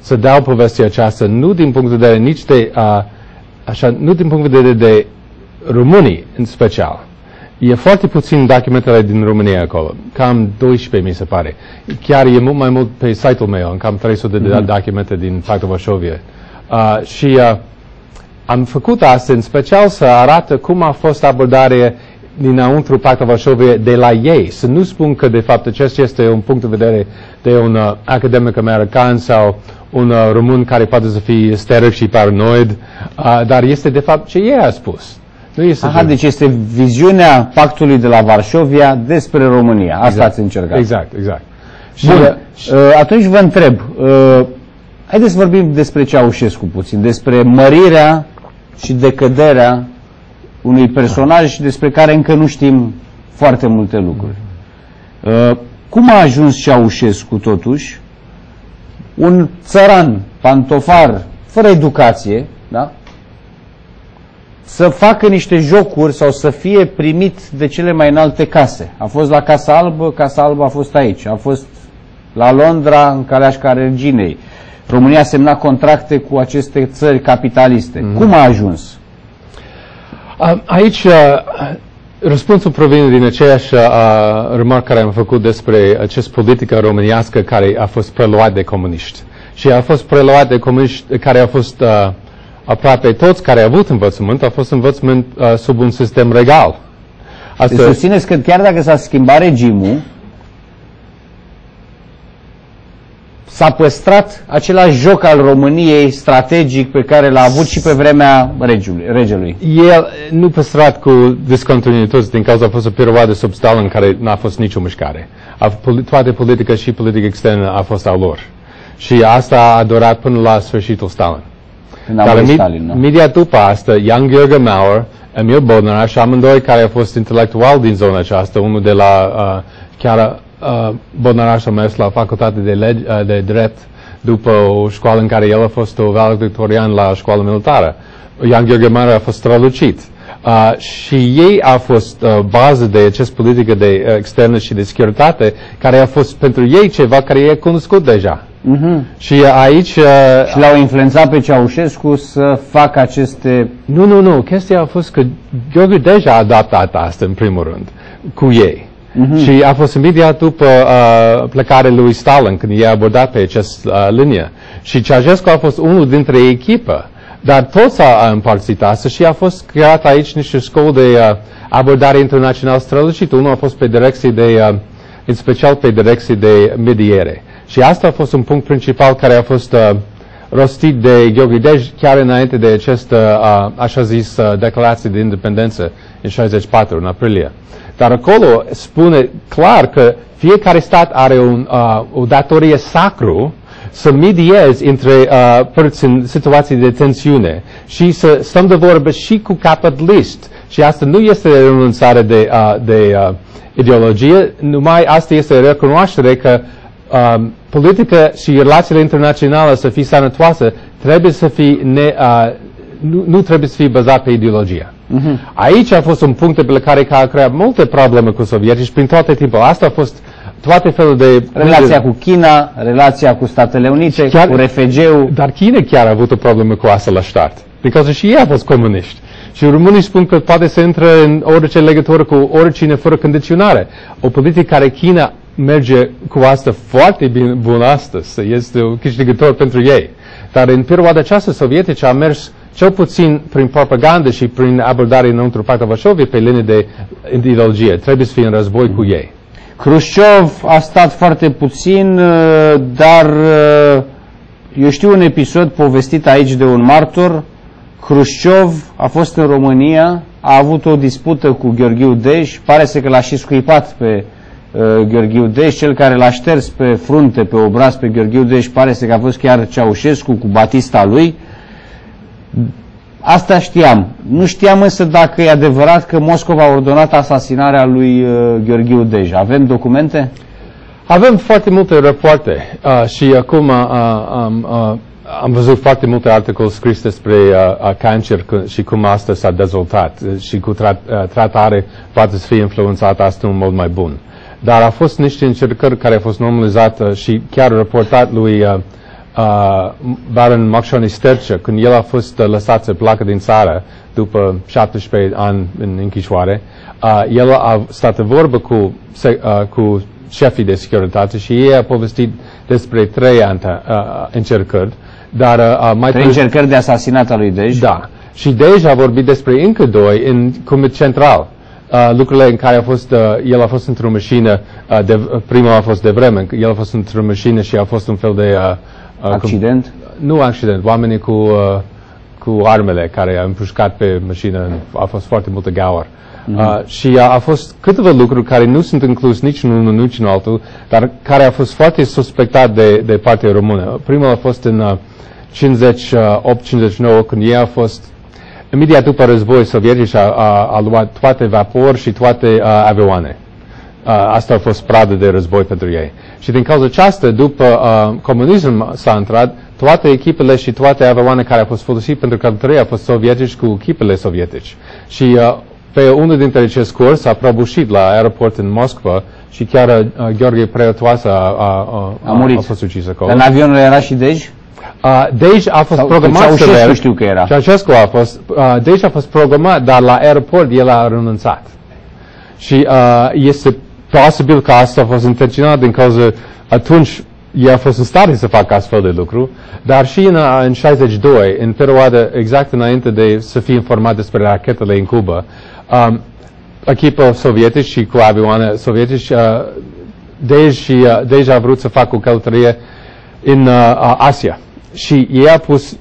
să dau povestea aceasta, nu din punct de vedere nici de, uh, așa, nu din punct de vedere de românii în special. E foarte puțin documentele din România acolo, cam 12 mi se pare. Chiar e mult mai mult pe site-ul meu, cam 300 de mm-hmm. documente din Pactul Varsovia. Uh, și uh, am făcut asta în special să arată cum a fost abordarea dinăuntru Pactul Varsovia de la ei. Să nu spun că de fapt acesta este un punct de vedere de un uh, academic american sau un uh, român care poate să fie steric și paranoid, uh, dar este de fapt ce ei a spus. Nu este Aha, deci este viziunea pactului de la Varșovia despre România. Asta exact. ați încercat. Exact, exact. Bun, și, uh, atunci vă întreb, uh, haideți să vorbim despre Ceaușescu puțin, despre mărirea și decăderea unui personaj despre care încă nu știm foarte multe lucruri. Uh, cum a ajuns Ceaușescu totuși, un țăran, pantofar, fără educație, da? să facă niște jocuri sau să fie primit de cele mai înalte case. A fost la Casa Albă, Casa Albă a fost aici, a fost la Londra, în Caleașca Reginei. România a semnat contracte cu aceste țări capitaliste. Mm-hmm. Cum a ajuns? Aici răspunsul provine din aceeași uh, remarcă care am făcut despre acest politică românească care a fost preluat de comuniști. Și a fost preluat de comuniști care a fost uh, aproape toți care au avut învățământ, a fost învățământ uh, sub un sistem regal. Asta... Deci susțineți că chiar dacă s-a schimbat regimul, s-a păstrat același joc al României strategic pe care l-a avut și pe vremea regiului, regelui. El nu păstrat cu discontinuități din cauza a fost o perioadă sub Stalin în care n-a fost nicio mișcare. A, toate politica și politica externă a fost a lor. Și asta a durat până la sfârșitul Stalin. Dar Stalin, nu? imediat după asta, Jan Gheorghe Mauer, Emil Bodnar și amândoi care au fost intelectual din zona aceasta, unul de la uh, chiar uh, Bodnaraș a mers la facultate de, lege, uh, de drept după o școală în care el a fost o valedictorian la școală militară. Jan Gheorghe Mare a fost strălucit. Uh, și ei a fost uh, bază de acest politică de uh, externă și de securitate, care a fost pentru ei ceva care e cunoscut deja. Uh-huh. Și aici... Uh, și l-au influențat pe Ceaușescu să facă aceste... Nu, nu, nu. Chestia a fost că Gheorghe deja a adaptat asta în primul rând cu ei. Mm-hmm. Și a fost imediat după uh, plecarea lui Stalin, când i-a abordat pe această uh, linie. Și Ceaușescu a fost unul dintre echipă. Dar toți au împărțit asta și a fost creat aici niște școli de uh, abordare internațională strălucită. Unul a fost pe direcție de, uh, în special pe direcție de mediere. Și asta a fost un punct principal care a fost uh, rostit de Gheorghe Dej chiar înainte de această, uh, așa zis, uh, declarație de independență în 64, în aprilie. Dar acolo spune clar că fiecare stat are un, uh, o datorie sacru să mediezi între uh, părți în situații de tensiune și să stăm de vorbă și cu capăt list. Și asta nu este renunțare de, uh, de uh, ideologie, numai asta este recunoaștere că um, politica și relațiile internaționale să fie sănătoase trebuie să fie ne, uh, nu, nu trebuie să fie bazat pe ideologie. Uh-huh. Aici a fost un punct de plecare care a creat multe probleme cu sovietici și prin toate timpul. Asta a fost toate felul de... Relația cu China, relația cu Statele Unite, chiar, cu RFG-ul. Dar China chiar a avut o problemă cu asta la start. Pentru că și ei au fost comuniști. Și românii spun că poate să intre în orice legătură cu oricine fără condiționare. O politică care China merge cu asta foarte bine, bun astăzi. Este un câștigător pentru ei. Dar în perioada aceasta sovietice a mers cel puțin prin propagandă și prin abordare înăuntru partea Varsovia pe linie de ideologie. Trebuie să fie în război cu ei. Khrushchev a stat foarte puțin, uh, dar uh, eu știu un episod povestit aici de un martor. Khrushchev a fost în România, a avut o dispută cu Gheorghiu Dej, pare să că l-a și scuipat pe uh, Gheorghiu Dej, cel care l-a șters pe frunte, pe obraz pe Gheorghiu Dej, pare să că a fost chiar Ceaușescu cu batista lui. Asta știam. Nu știam însă dacă e adevărat că Moscova a ordonat asasinarea lui uh, Gheorghiu Dej. Avem documente? Avem foarte multe rapoarte uh, și acum uh, um, uh, am văzut foarte multe articole scrise despre uh, uh, cancer cu, și cum asta s-a dezvoltat uh, și cu tra- uh, tratare poate să fie influențat asta în mod mai bun. Dar au fost niște încercări care au fost normalizate și chiar raportat lui uh, uh, Baron Macșoni Sterce, când el a fost uh, lăsat să placă din țară după 17 ani în închisoare, uh, el a stat de vorbă cu, se, uh, cu șefii de securitate și ei a povestit despre trei ante, uh, încercări, dar uh, mai Trei târziu- încercări de asasinat al lui Dej? da. Și deja a vorbit despre încă doi în Comit Central. Uh, lucrurile în care a fost, uh, el a fost într-o mașină, uh, de, uh, primul a fost de vreme, el a fost într-o mașină și a fost un fel de... Uh, uh, cum- Accident? nu accident, oamenii cu, uh, cu armele care au împușcat pe mașină, a fost foarte multă gaură. Uh, și uh, a fost câteva lucruri care nu sunt inclus nici în unul, nici în altul, dar care a fost foarte suspectat de, de partea română. Primul a fost în uh, 58-59, când ei a fost imediat după război sovietic a, a, a luat toate vapori și toate uh, avioane. Uh, asta a fost pradă de război pentru ei. Și din cauza aceasta, după uh, comunism s-a intrat, toate echipele și toate avioane care au fost folosite pentru călătorie au fost sovietici cu echipele sovietici. Și uh, pe unul dintre acest curs a prăbușit la aeroport în Moscova și chiar uh, Gheorghe Preotoasă a, a, a, A murit. a fost ucis acolo. În avionul era și Dej? Uh, deci a fost Sau- programat să Ceaușescu merg. știu că era. Ceaușescu a fost, uh, deci a fost programat, dar la aeroport el a renunțat. Și uh, este posibil că asta a fost intenționat din cauza atunci el a fost în stare să facă astfel de lucru, dar și în, uh, în 62, în perioada exact înainte de să fie informat despre rachetele în Cuba, um, echipa sovietică și cu avioane sovietici, uh, Dej, și, uh, Dej a vrut să facă o călătorie în uh, Asia. Și ei a pus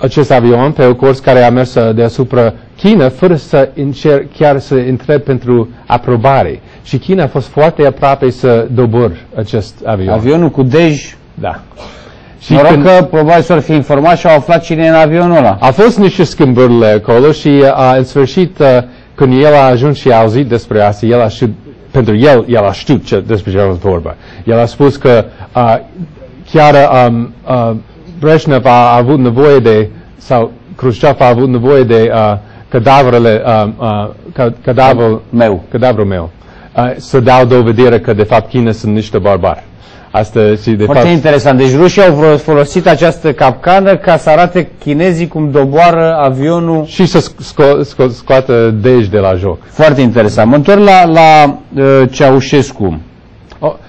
acest avion pe o curs care a mers uh, deasupra China fără să încerc chiar să întreb pentru aprobare. Și China a fost foarte aproape să dobor acest avion. Avionul cu Dej? Da. Și Noroc când- că probabil s-ar fi informat și au aflat cine e în avionul ăla. a fost niște schimbările acolo și uh, în sfârșit, uh, când el a ajuns și a auzit despre asta, el a știut, pentru el, el a știut ce, despre ce a fost vorba. El a spus că uh, chiar um, uh, Brezhnev a avut nevoie de, sau Khrushchev a avut nevoie de uh, cadavrele, uh, uh, ca- cadavrul Meu. cadavrul meu, uh, să dau dovedire că de fapt China sunt niște barbari. Asta și de Foarte fapt... interesant. Deci rușii au vro- folosit această capcană ca să arate chinezii cum doboară avionul. Și să sco- sco- scoată deci de la joc. Foarte interesant. Mă întorc la, la uh, Ceaușescu.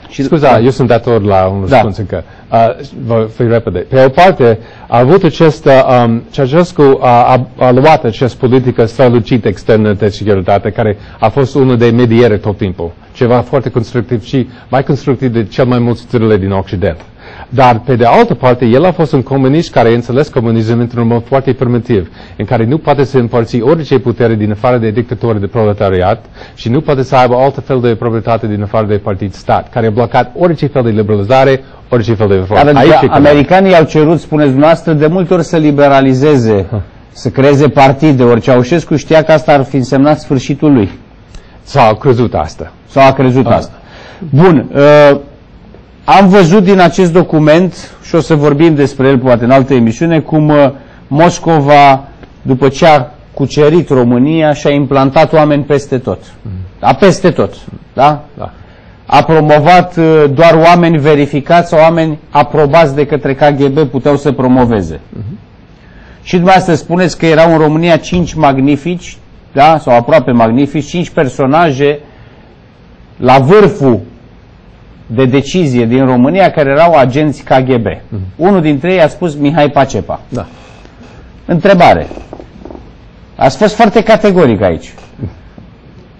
Oh, Și- scuza, da. eu sunt dator la un Da. răspuns încă. Uh, vă fi repede. Pe o parte, a avut acest, uh, um, Ceausescu a, a, a luat acest politică strălucit externă de securitate, care a fost unul de mediere tot timpul. Ceva foarte constructiv și mai constructiv de cel mai mulți țările din Occident. Dar, pe de altă parte, el a fost un comunist care a înțeles comunism într-un mod foarte primitiv, în care nu poate să împărți orice putere din afară de dictatori de proletariat și nu poate să aibă altă fel de proprietate din afară de partid stat, care a blocat orice fel de liberalizare, orice fel de reformă. Dar Aici pentru e că problema. americanii au cerut, spuneți dumneavoastră, de multe ori să liberalizeze, să creeze partide, ori Ceaușescu știa că asta ar fi însemnat sfârșitul lui. S-a crezut asta. Sau a crezut asta. Bun. Uh, am văzut din acest document, și o să vorbim despre el poate în altă emisiune, cum uh, Moscova, după ce a cucerit România, și-a implantat oameni peste tot. Da, peste tot. Da? Da. A promovat uh, doar oameni verificați sau oameni aprobați de către KGB puteau să promoveze. Și dumneavoastră spuneți că erau în România cinci magnifici, da? sau aproape magnifici, cinci personaje la vârful de decizie din România care erau agenți KGB. Unul dintre ei a spus Mihai Pacepa. Da. Întrebare. Ați fost foarte categoric aici.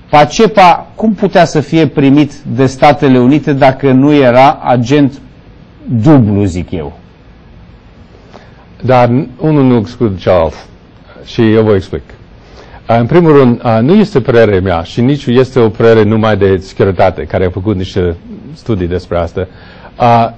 Pacepa cum putea să fie primit de Statele Unite dacă nu era agent dublu, zic eu? Dar n- unul nu exclude celălalt. Și eu vă explic. Uh, În primul rând, uh, nu este părerea mea și nici este o părere numai de securitate, care a făcut niște studii despre asta. Uh,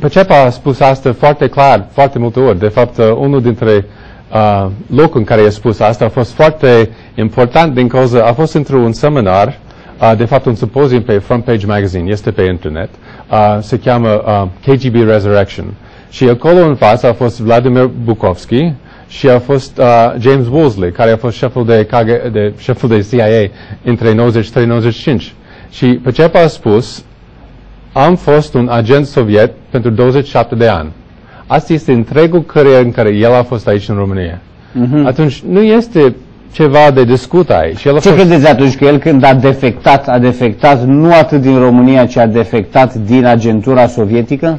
Pacepa a spus asta foarte clar, foarte multe ori. De fapt, uh, unul dintre uh, locul în care i-a spus asta a fost foarte important din cauza a fost într-un seminar, uh, de fapt un simpozium pe Front Page Magazine, este pe internet, uh, se cheamă uh, KGB Resurrection. Și acolo în față a fost Vladimir Bukovski și a fost uh, James Wolseley, care a fost șeful de, KG, de, șeful de CIA între 93-95. Și pe ce a spus, am fost un agent soviet pentru 27 de ani. Asta este întregul carieră în care el a fost aici în România. Mhm. Atunci nu este ceva de discut aici. El a Ce fost, credeți atunci că el când a defectat, a defectat nu atât din România, ci a defectat din agentura sovietică?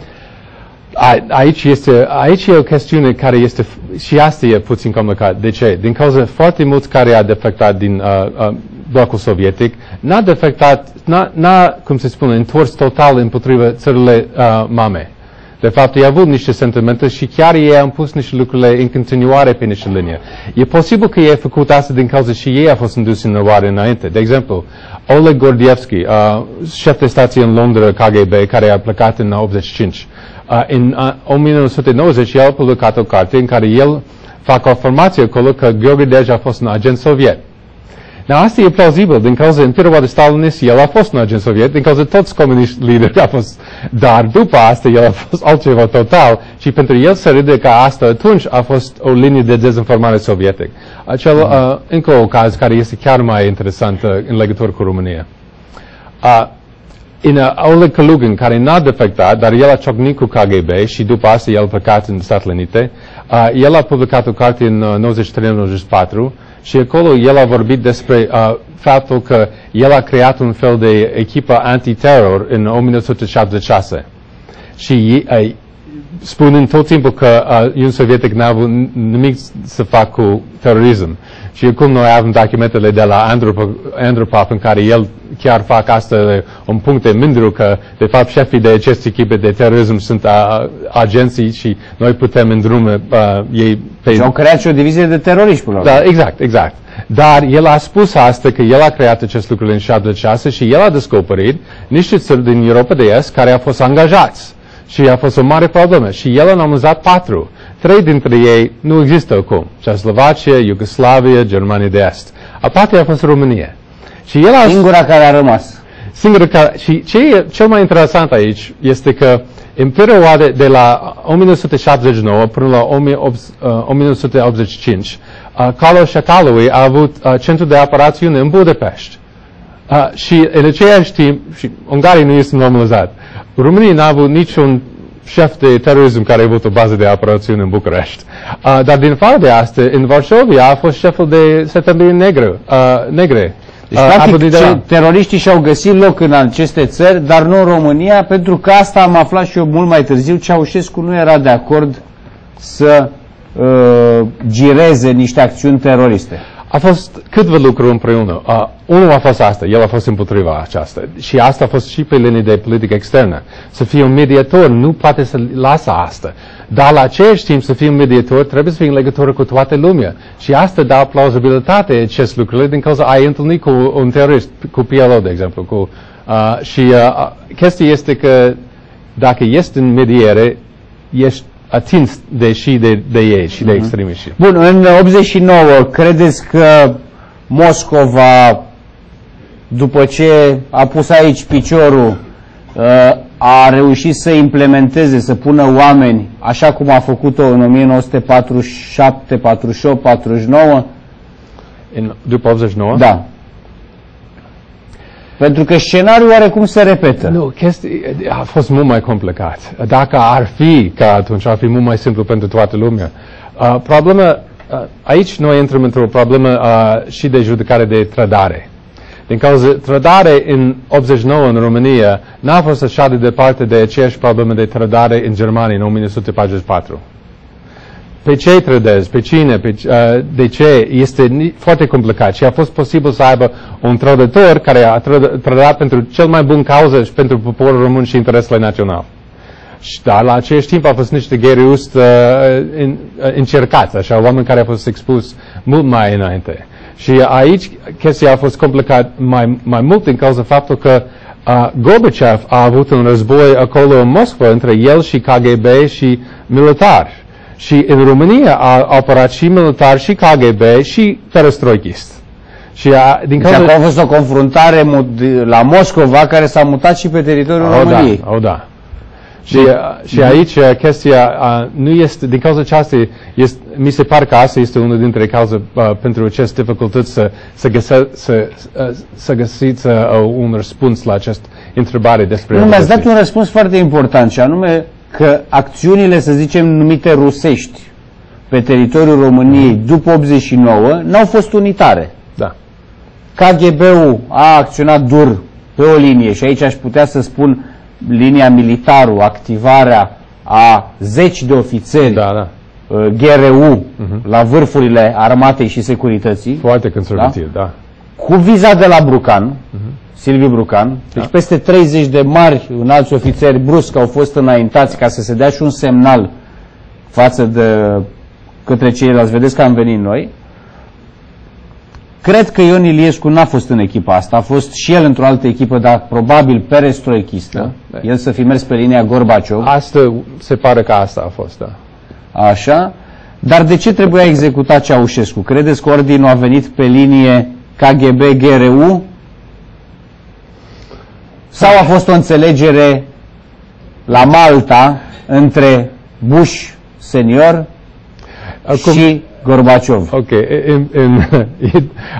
A, aici, este, aici e o chestiune care este, f- și asta e puțin complicat. De ce? Din cauza foarte mulți care a defectat din uh, uh, blocul sovietic, n-a defectat, n-a, n-a, cum se spune, întors total împotriva țările uh, mame. De fapt, ei au avut niște sentimente și chiar ei au pus niște lucrurile în continuare pe niște linie. E posibil că ei au făcut asta din cauza și ei au fost indus în eroare înainte. De exemplu, Oleg Gordievski, uh, șef de stație în Londra, KGB, care a plecat în 85. Uh, în uh, 1990, el a publicat o carte în care el fac o afirmație acolo că Gheorghe Dej a fost un agent soviet. Now, asta e plauzibil, din cauza în perioada stalinist, el a fost un agent soviet, din cauza toți comuniști lideri a fost, dar după asta el a fost altceva total și pentru el să râde ca asta atunci a fost o linie de dezinformare sovietic. Acel, uh, încă o caz care este chiar mai interesant uh, în legătură cu România. Uh, în uh, Oleg Kalugin, care n-a defectat, dar el a ciocnit cu KGB și după asta el a plecat în Statele Unite, uh, el a publicat o carte în uh, 93-94 și acolo el a vorbit despre uh, faptul că el a creat un fel de echipă antiterror în 1976. Și uh, spunând tot timpul că uh, Uniunea Sovietic n-a avut n- nimic să facă cu terorism. Și acum noi avem documentele de la Andropov, Andropov în care el chiar fac asta un punct de mândru că de fapt șefii de aceste echipe de terorism sunt uh, agenții și noi putem îndrume uh, ei pe... Și au creat și o divizie de teroriști până la urmă. Da, exact, exact. Dar el a spus asta că el a creat acest lucru în 76 și el a descoperit niște țări din Europa de Est care au fost angajați. Și a fost o mare problemă. Și el a numărat patru. Trei dintre ei nu există acum. Ceoslovacia, Iugoslavia, Germania de Est. A patra a fost România. Și el a Singura care a rămas. Singurul care, și ce e cel mai interesant aici este că în perioada de la 1979 până la 1985, uh, Carlo Șacalui a avut uh, centru de operațiune în Budapest. Uh, și în același timp, și Ungaria nu este normalizat, România n-a avut niciun șef de terorism care a avut o bază de operațiune în București. Uh, dar din afară de asta, în Varsovia a fost șeful de septembrie negru, uh, negre. Deci, Uh, practic, Abu Nidal. ce, teroriștii și-au găsit loc în aceste țări, dar nu în România, pentru că asta am aflat și eu mult mai târziu. Ceaușescu nu era de acord să uh, gireze niște acțiuni teroriste. A fost câteva lucruri împreună. Uh, unul a fost asta, el a fost împotriva aceasta. Și asta a fost și pe linie de politică externă. Să fie un mediator nu poate să lasă asta. Dar la același timp să fie un mediator trebuie să fie în legătură cu toată lumea. Și asta dă plauzibilitate acest lucru din cauza ai întâlnit cu un terorist, cu PLO, de exemplu. Cu, uh, și uh, chestia este că dacă ești în mediere, ești atins de și de, de ei și de extremiști. Bun, în 89, credeți că Moscova, după ce a pus aici piciorul, uh, a reușit să implementeze, să pună oameni, așa cum a făcut-o în 1947, 48, 49? În, după 89? Da. Pentru că scenariul oarecum se repetă. Nu, chestia a fost mult mai complicat. Dacă ar fi ca atunci, ar fi mult mai simplu pentru toată lumea. Uh, problema, uh, aici noi intrăm într-o problemă uh, și de judecare de trădare. Din cauza trădare în 89 în România n-a fost așa de departe de aceeași problemă de trădare în Germania în 1944 pe ce trădezi, pe cine, pe, uh, de ce, este ni- foarte complicat și a fost posibil să aibă un trădător care a trăd- trădat pentru cel mai bun cauză și pentru poporul român și interesele naționale. Și dar la același timp a fost niște gheriusti uh, în, uh, încercați, așa, oameni care au fost expus mult mai înainte. Și aici chestia a fost complicat mai, mai mult din cauza faptului că uh, Gorbachev a avut un război acolo în Moscova între el și KGB și militari. Și în România a apărat și militar, și KGB, și perestroikist. Și a, din Deci cauza... acolo a fost o confruntare mut- la Moscova care s-a mutat și pe teritoriul O, României. da, o, da. Și, uh, și aici uh, chestia uh, nu este, din cauza aceasta, este, mi se pare că asta este una dintre cauze uh, pentru aceste dificultăți să, să, găse, să, uh, să găsiți uh, un răspuns la această întrebare despre... Nu, mi-ați dat Rusia. un răspuns foarte important și anume că acțiunile, să zicem, numite rusești pe teritoriul României după 89 n-au fost unitare. Da. KGB-ul a acționat dur pe o linie și aici aș putea să spun linia militarul, activarea a zeci de ofițeri Da, da. uh, GRU la vârfurile armatei și securității, Foarte conservativ, da. cu viza de la Brucan, Silviu Brucan, deci peste 30 de mari înalți ofițeri brusc au fost înaintați ca să se dea și un semnal față de către ceilalți, vedeți că am venit noi. Cred că Ion Iliescu n-a fost în echipa asta, a fost și el într-o altă echipă, dar probabil perestroichistă. Da, El să fi mers pe linia Gorbaciov. Asta se pare că asta a fost, da. Așa. Dar de ce trebuia executat Ceaușescu? Credeți că ordinul a venit pe linie KGB-GRU? Sau a fost o înțelegere la Malta între Bush senior Acum- și Gorbaciov? Ok, în, în,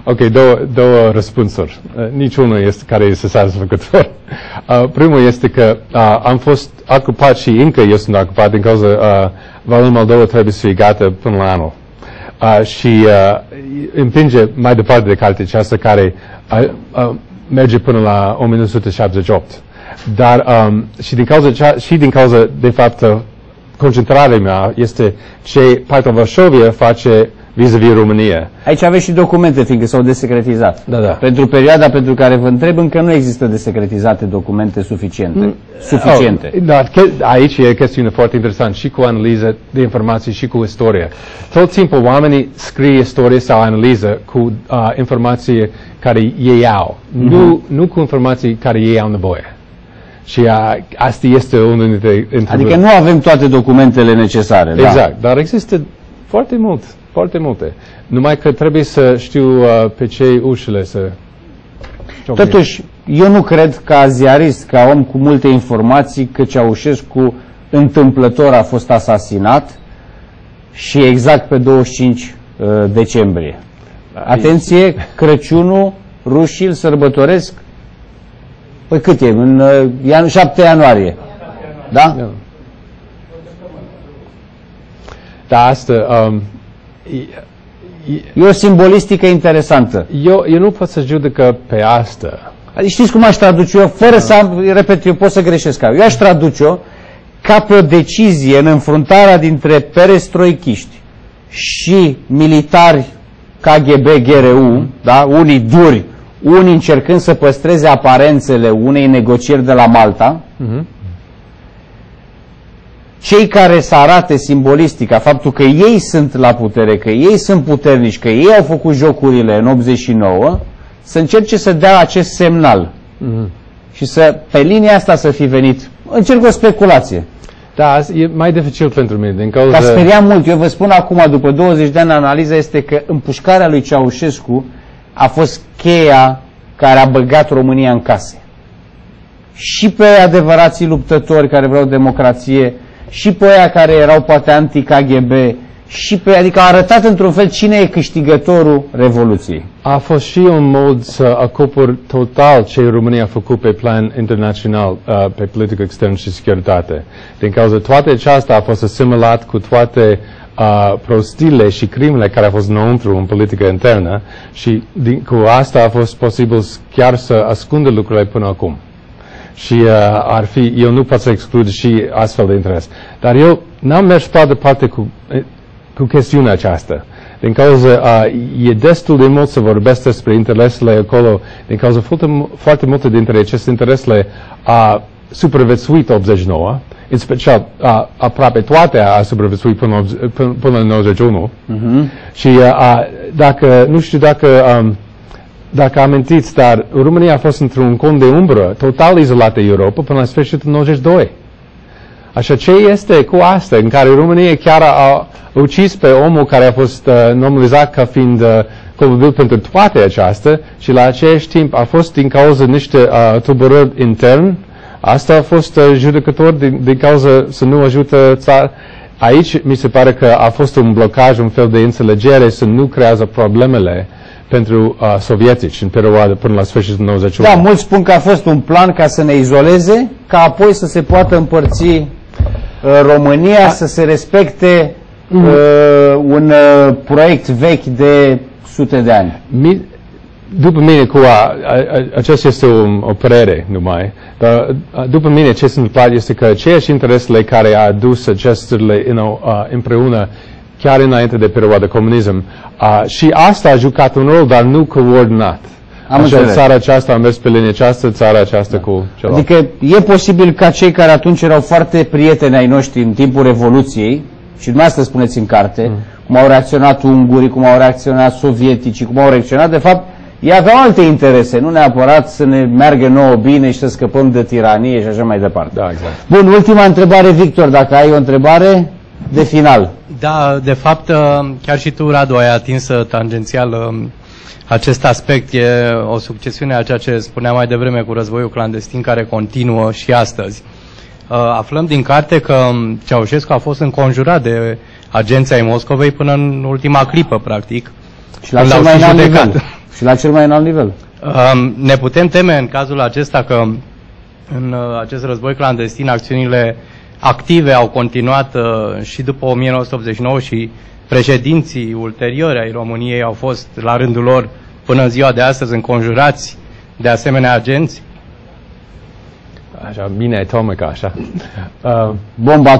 ok, două, două răspunsuri. Uh, Niciunul este care este satisfăcător. Uh, primul este că uh, am fost ocupat și încă eu sunt ocupat din cauza uh, volumul al doua trebuie să fie gata până la anul. Uh, și uh, împinge mai departe de cartea aceasta care uh, uh, merge până la 1978. Dar um, și, din cauza, cea, și din cauza, de fapt, uh, concentrarea mea este ce Partea Varsovia face vis-a-vis România. Aici aveți și documente, fiindcă s-au desecretizat. Da, da. Pentru perioada pentru care vă întreb, încă nu există desecretizate documente suficiente. Suficiente. Oh, da, che- aici e o chestiune foarte interesantă și cu analiză de informații și cu istorie. Tot timpul oamenii scrie istorie sau analiză cu uh, informații care ei au, nu, nu cu informații care ei au nevoie. Și uh, asta este unul dintre... dintre Adică nu avem toate documentele necesare. da. Exact, dar există foarte mult, foarte multe. Numai că trebuie să știu uh, pe ce ușile să... Totuși, eu nu cred ca ziarist, ca om cu multe informații, că Ceaușescu întâmplător a fost asasinat și exact pe 25 uh, decembrie. Atenție, Crăciunul rușii îl sărbătoresc Păi cât e? În uh, ian- 7 ianuarie. Da? Da. Dar asta... Um, e- e- E o simbolistică interesantă. eu, eu nu pot să judecă pe asta. Adică știți cum aș traduce eu? Fără să am, repet, eu pot să greșesc. Eu aș traduce-o ca pe o decizie în înfruntarea dintre perestroichiști și militari KGB, GRU, da? unii duri, unii încercând să păstreze aparențele unei negocieri de la Malta, cei care să arate simbolistica faptul că ei sunt la putere, că ei sunt puternici, că ei au făcut jocurile în 89, să încerce să dea acest semnal. Și să, pe linia asta să fi venit. Încerc o speculație. Da, asta e mai dificil pentru mine, din cauza... Ca speria mult. Eu vă spun acum, după 20 de ani, analiza este că împușcarea lui Ceaușescu a fost cheia care a băgat România în case. Și pe adevărații luptători care vreau democrație, și pe aia care erau poate anti-KGB, și pe, adică a arătat într-un fel cine e câștigătorul Revoluției. A fost și un mod să acopăr total ce România a făcut pe plan internațional, uh, pe politică externă și securitate. Din cauza toate aceasta a fost asimilat cu toate uh, prostile și crimele care au fost înăuntru în politică internă și din, cu asta a fost posibil s- chiar să ascundă lucrurile până acum. Și uh, ar fi, eu nu pot să exclud și astfel de interes. Dar eu n-am mers prea departe cu, eh, cu chestiunea aceasta. Din cauza, uh, e destul de mult să vorbesc despre interesele acolo, din cauza foarte, mu- foarte multe dintre aceste interesele a supraviețuit 89, în special uh, aproape toate a supraviețuit până, la 80 până, până în 91. Și uh, uh, dacă, nu știu dacă um, dacă amintiți, dar România a fost într-un cont de umbră total izolat de Europa până la sfârșitul 92. Așa, ce este cu asta, în care România chiar a ucis pe omul care a fost uh, nominalizat ca fiind uh, culpabil pentru toate aceasta și la același timp a fost din cauza niște uh, tulburări intern, asta a fost uh, judecător din, din cauza să nu ajută țara. Aici mi se pare că a fost un blocaj, un fel de înțelegere să nu creează problemele pentru uh, sovietici în perioada până la sfârșitul 91. Da, mulți spun că a fost un plan ca să ne izoleze, ca apoi să se poată împărți uh, România, să se respecte uh, un uh, proiect vechi de sute de ani. Mi, după mine, cu a, a, a, aceasta este o, o părere numai, dar a, după mine ce s-a întâmplat este că aceeași interesele care a adus acestele you know, uh, împreună chiar înainte de perioada comunism, uh, și asta a jucat un rol, dar nu coordonat. Am Așa, înțeles. țara aceasta a mers pe linia aceasta, țara aceasta cu celălalt. Adică e posibil ca cei care atunci erau foarte prieteni ai noștri în timpul Revoluției, și dumneavoastră spuneți în carte, Mm. cum au reacționat ungurii, cum au reacționat sovieticii, cum au reacționat, de fapt, ei aveau alte interese, nu neapărat să ne meargă nouă bine și să scăpăm de tiranie și așa mai departe. Da, exact. Bun, ultima întrebare, Victor, dacă ai o întrebare de final. Da, de fapt, uh, chiar și tu, Radu, ai atins uh, tangențial um, acest aspect. E o succesiune a ceea ce spuneam mai devreme cu războiul clandestin care continuă și astăzi. Uh, Aflăm din carte că um, Ceaușescu a fost înconjurat de agenții ai Moscovei până în ultima clipă, practic. Și la când cel l-au mai și înalt judecat. nivel. Și la cel mai înalt nivel. Um, ne putem teme în cazul acesta că în uh, acest război clandestin acțiunile active au continuat uh, și după 1989 și președinții ulteriori ai României au fost la rândul lor până în ziua de astăzi înconjurați de asemenea agenți? Așa, bine atomică, așa. Uh, Bomba